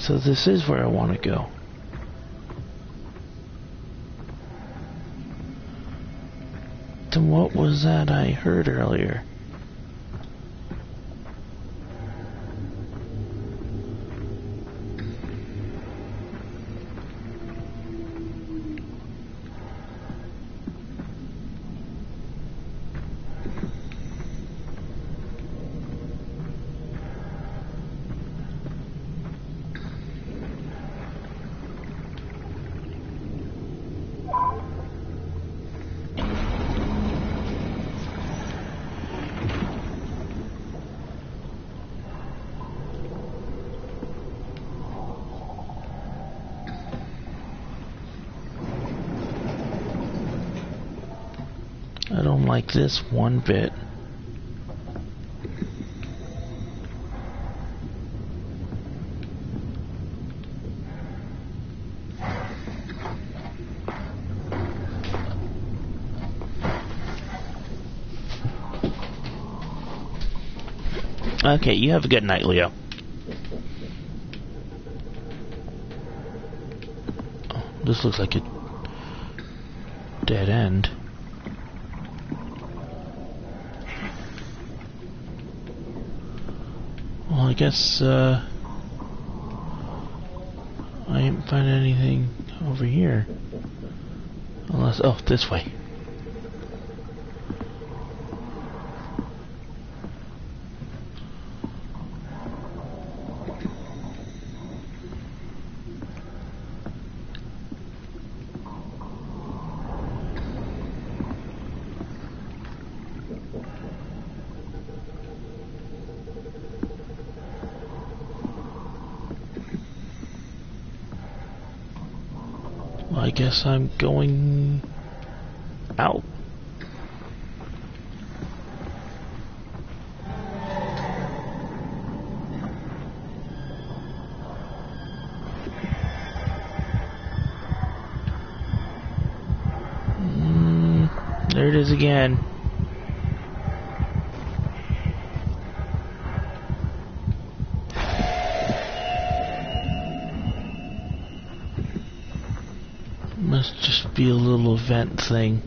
S1: So this is where I want to go. Then what was that I heard earlier? This one bit. Okay, you have a good night, Leo. Oh, this looks like a dead end. Well, I guess, uh, I didn't find anything over here. Unless, oh, this way. Well, I guess I'm going thing.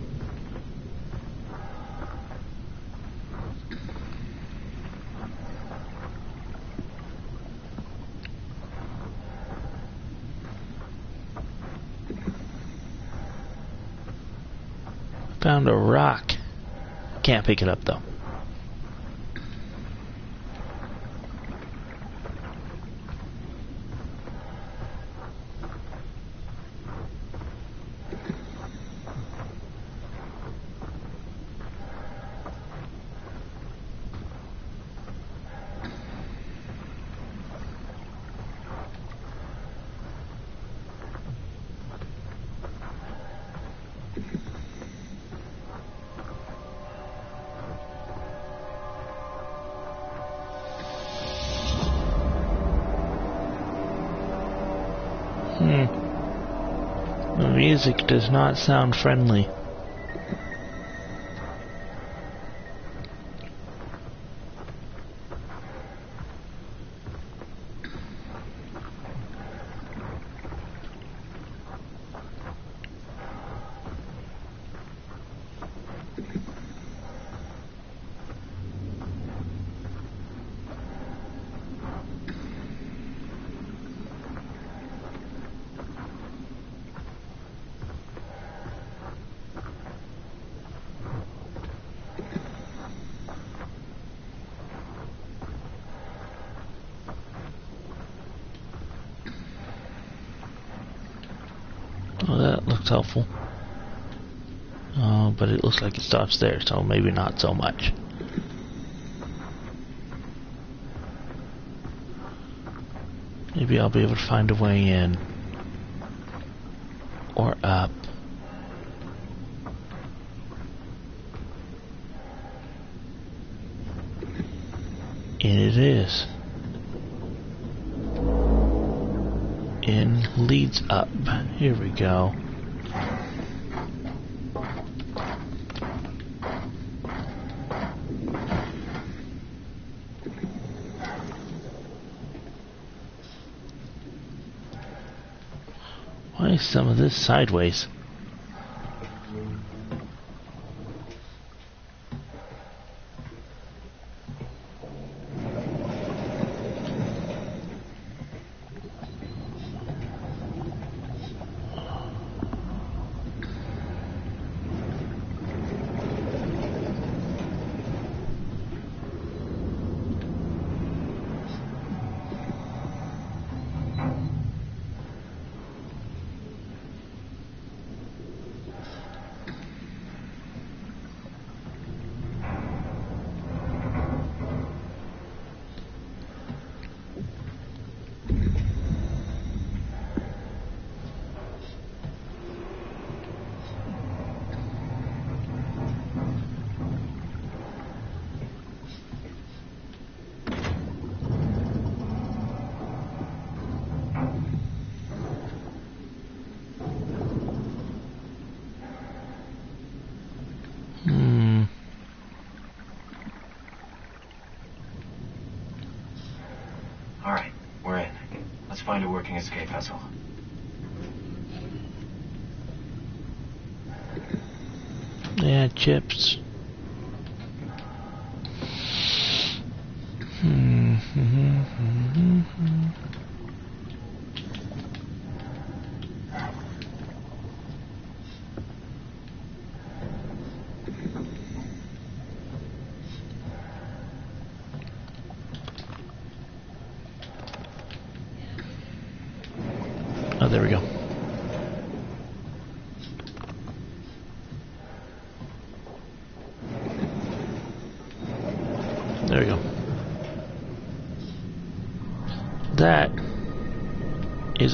S1: Found a rock. Can't pick it up though. Music does not sound friendly. Oh, that looks helpful. Uh, but it looks like it stops there, so maybe not so much. Maybe I'll be able to find a way in. Or up. And it is. In leads up. Here we go. Why is some of this sideways?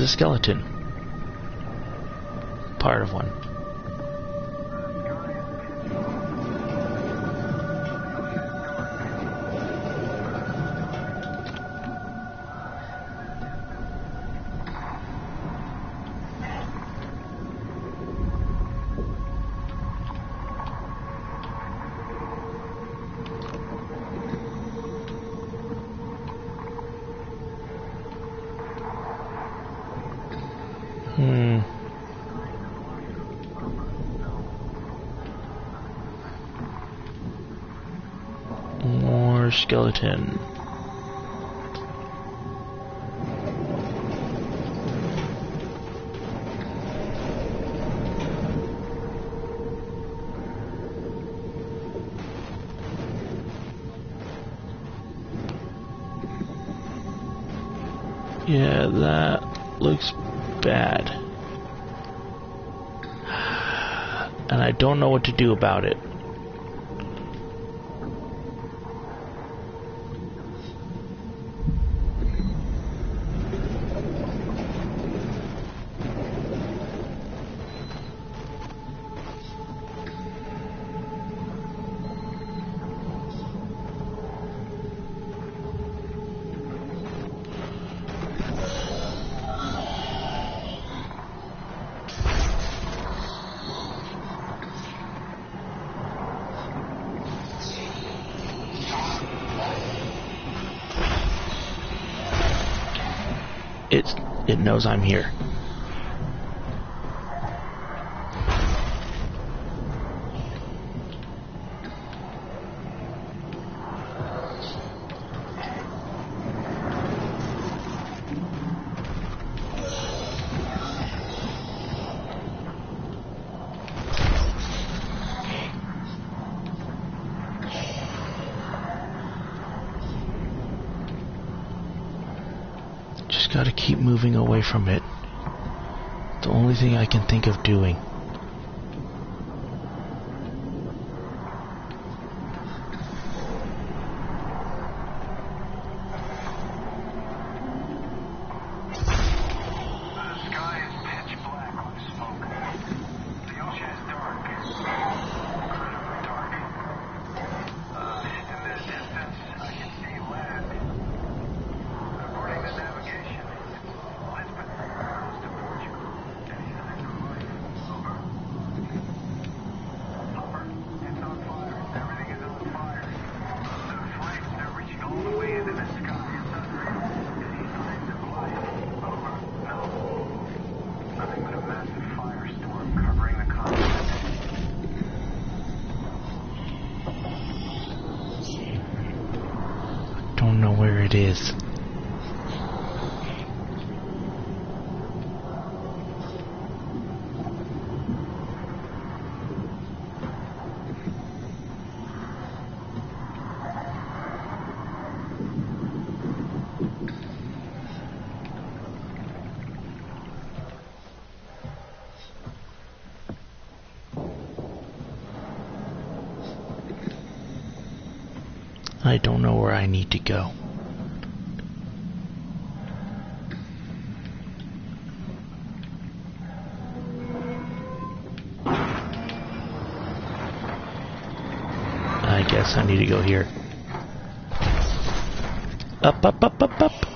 S17: A
S1: skeleton. Part of one. Hmm. More skeleton. Yeah, that looks bad. I don't know what to do about it. Knows I'm here. Just gotta keep moving away from it. The only thing I can think of doing. Don't know where it is. I don't know where I need to go. I guess I need to go here. Up, up, up, up, up.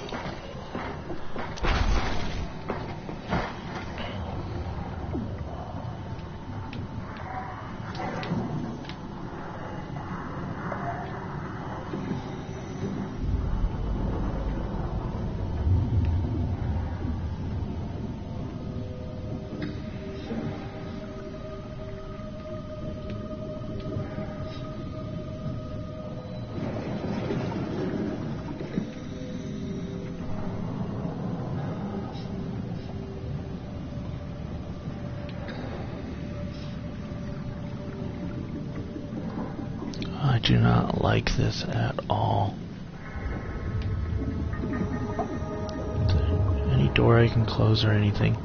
S1: Close or anything?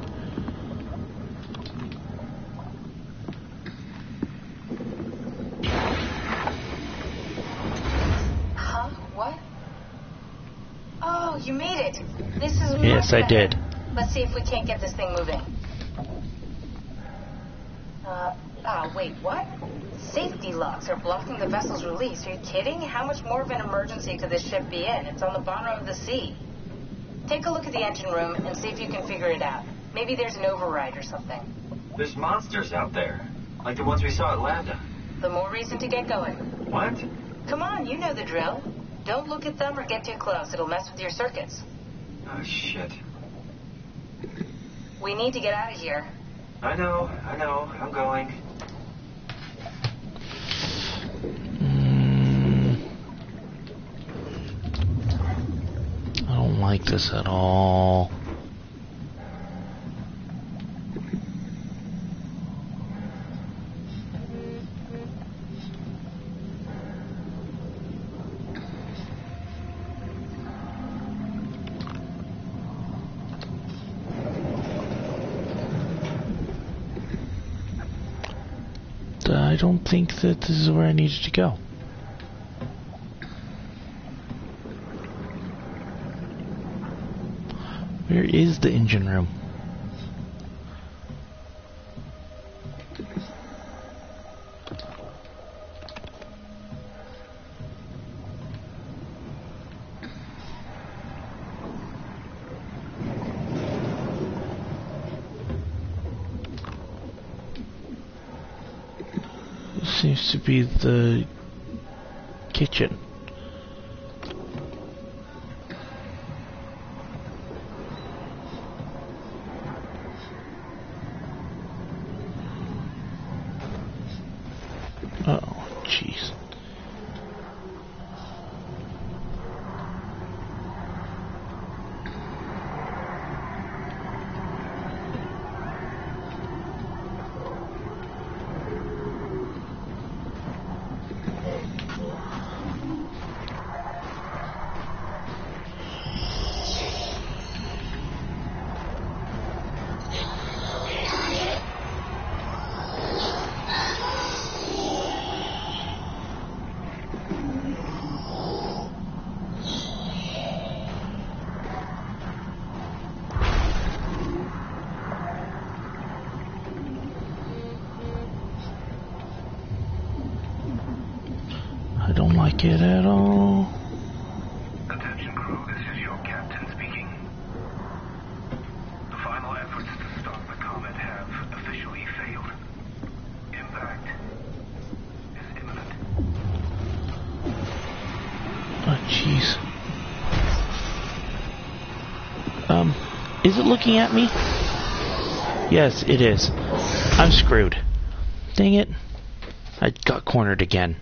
S13: Huh? What? Oh, you made it. This is
S1: Yes, I did.
S13: Let's see if we can't get this thing moving. Uh, ah, wait, what? Safety locks are blocking the vessel's release. Are you kidding? How much more of an emergency could this ship be in? It's on the bottom of the sea. Take a look at the engine room and see if you can figure it out. Maybe there's an override or something.
S3: There's monsters out there, like the ones we saw at Lambda.
S13: The more reason to get going.
S3: What?
S13: Come on, you know the drill. Don't look at them or get too close. It'll mess with your circuits.
S3: Oh, shit.
S13: We need to get out of here.
S3: I know, I know. I'm going.
S1: Mm. I don't like this at all. I don't think that this is where I needed to go. Where is the engine room? Seems to be the kitchen. Oh, jeez. I don't like it at all.
S23: Attention crew, this is your captain speaking. The final efforts to stop the comet have officially failed. Impact is imminent.
S1: Oh, jeez. Um, is it looking at me? Yes, it is. I'm screwed. Dang it. I got cornered again.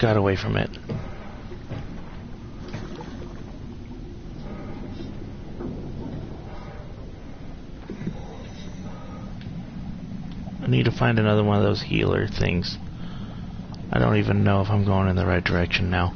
S1: Got away from it. I need to find another one of those healer things. I don't even know if I'm going in the right direction now.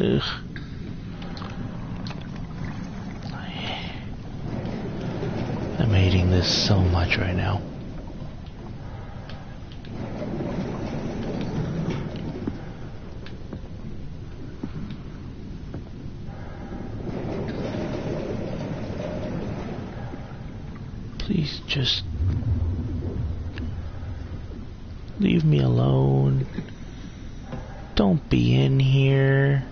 S1: Ugh. I'm hating this so much right now. Please just leave me alone. Don't be in here.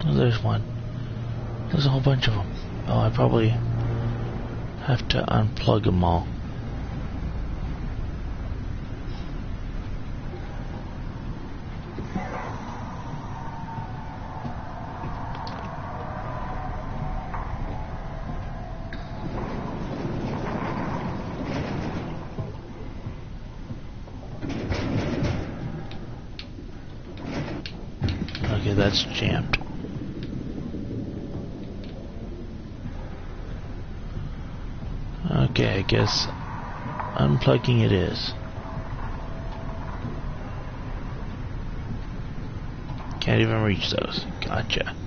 S1: Oh, there's one. There's a whole bunch of them. Oh, I probably have to unplug them all. Okay, that's jammed. Okay, I guess unplugging it is. Can't even reach those. Gotcha.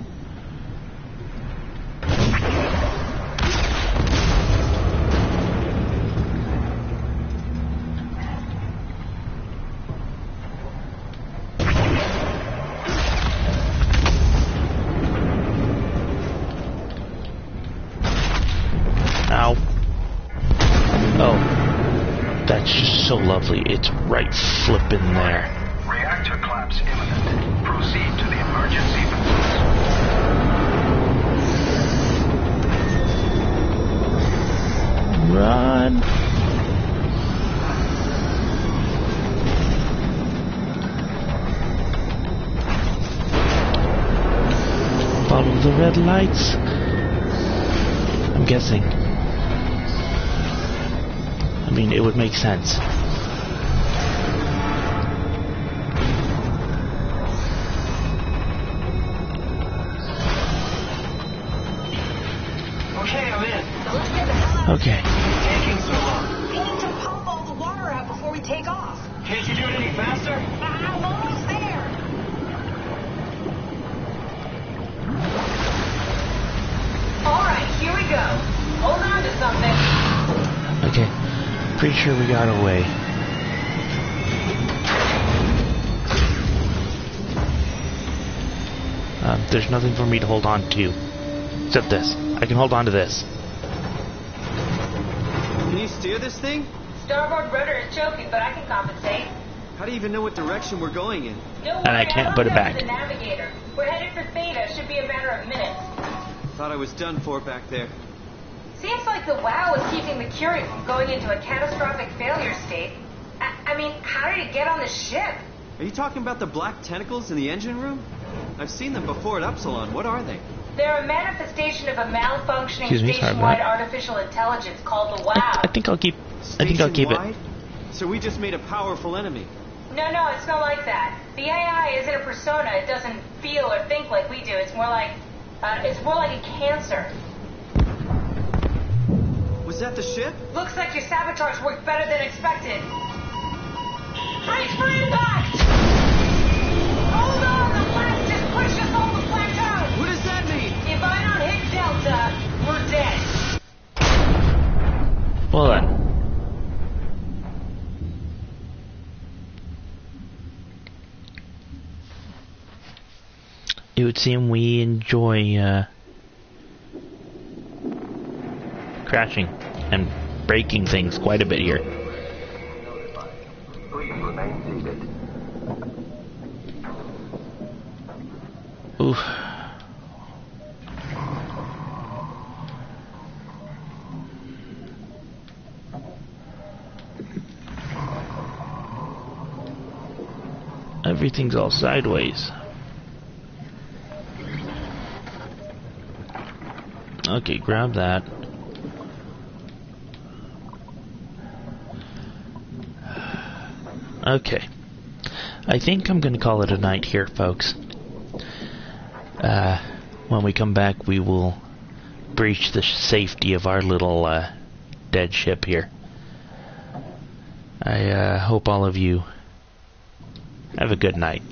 S1: Guessing. I mean, it would make sense. There's nothing for me to hold on to. Except this. I can hold on to this.
S10: Can you steer this thing?
S13: Starboard rudder is choking, but I can compensate.
S10: How do you even know what direction we're going in?
S13: No
S1: And I
S13: worry,
S1: can't
S13: looked
S1: put it back.
S13: The navigator. We're headed for Theta. Should be a matter of minutes.
S10: Thought I was done for back there.
S13: Seems like the WAU is keeping the Curie from going into a catastrophic failure state. I, I mean, how did it get on the ship?
S10: Are you talking about the black tentacles in the engine room? I've seen them before at Upsilon. What are they?
S13: They're a manifestation of a malfunctioning
S1: Excuse
S13: station-wide
S1: Matt.
S13: artificial intelligence called the WAU.
S1: I think I'll keep. I think I'll keep it.
S10: So we just made a powerful enemy.
S13: No, no, it's not like that. The AI isn't a persona. It doesn't feel or think like we do. It's more like, uh, it's more like a cancer.
S10: Was that the ship?
S13: Looks like your sabotage worked better than expected. Brace for
S1: It would seem we enjoy uh, crashing and breaking things quite a bit here. Oof. Everything's all sideways. Okay, grab that. Okay. I think I'm going to call it a night here, folks. Uh, when we come back, we will breach the safety of our little uh, dead ship here. I uh, hope all of you have a good night.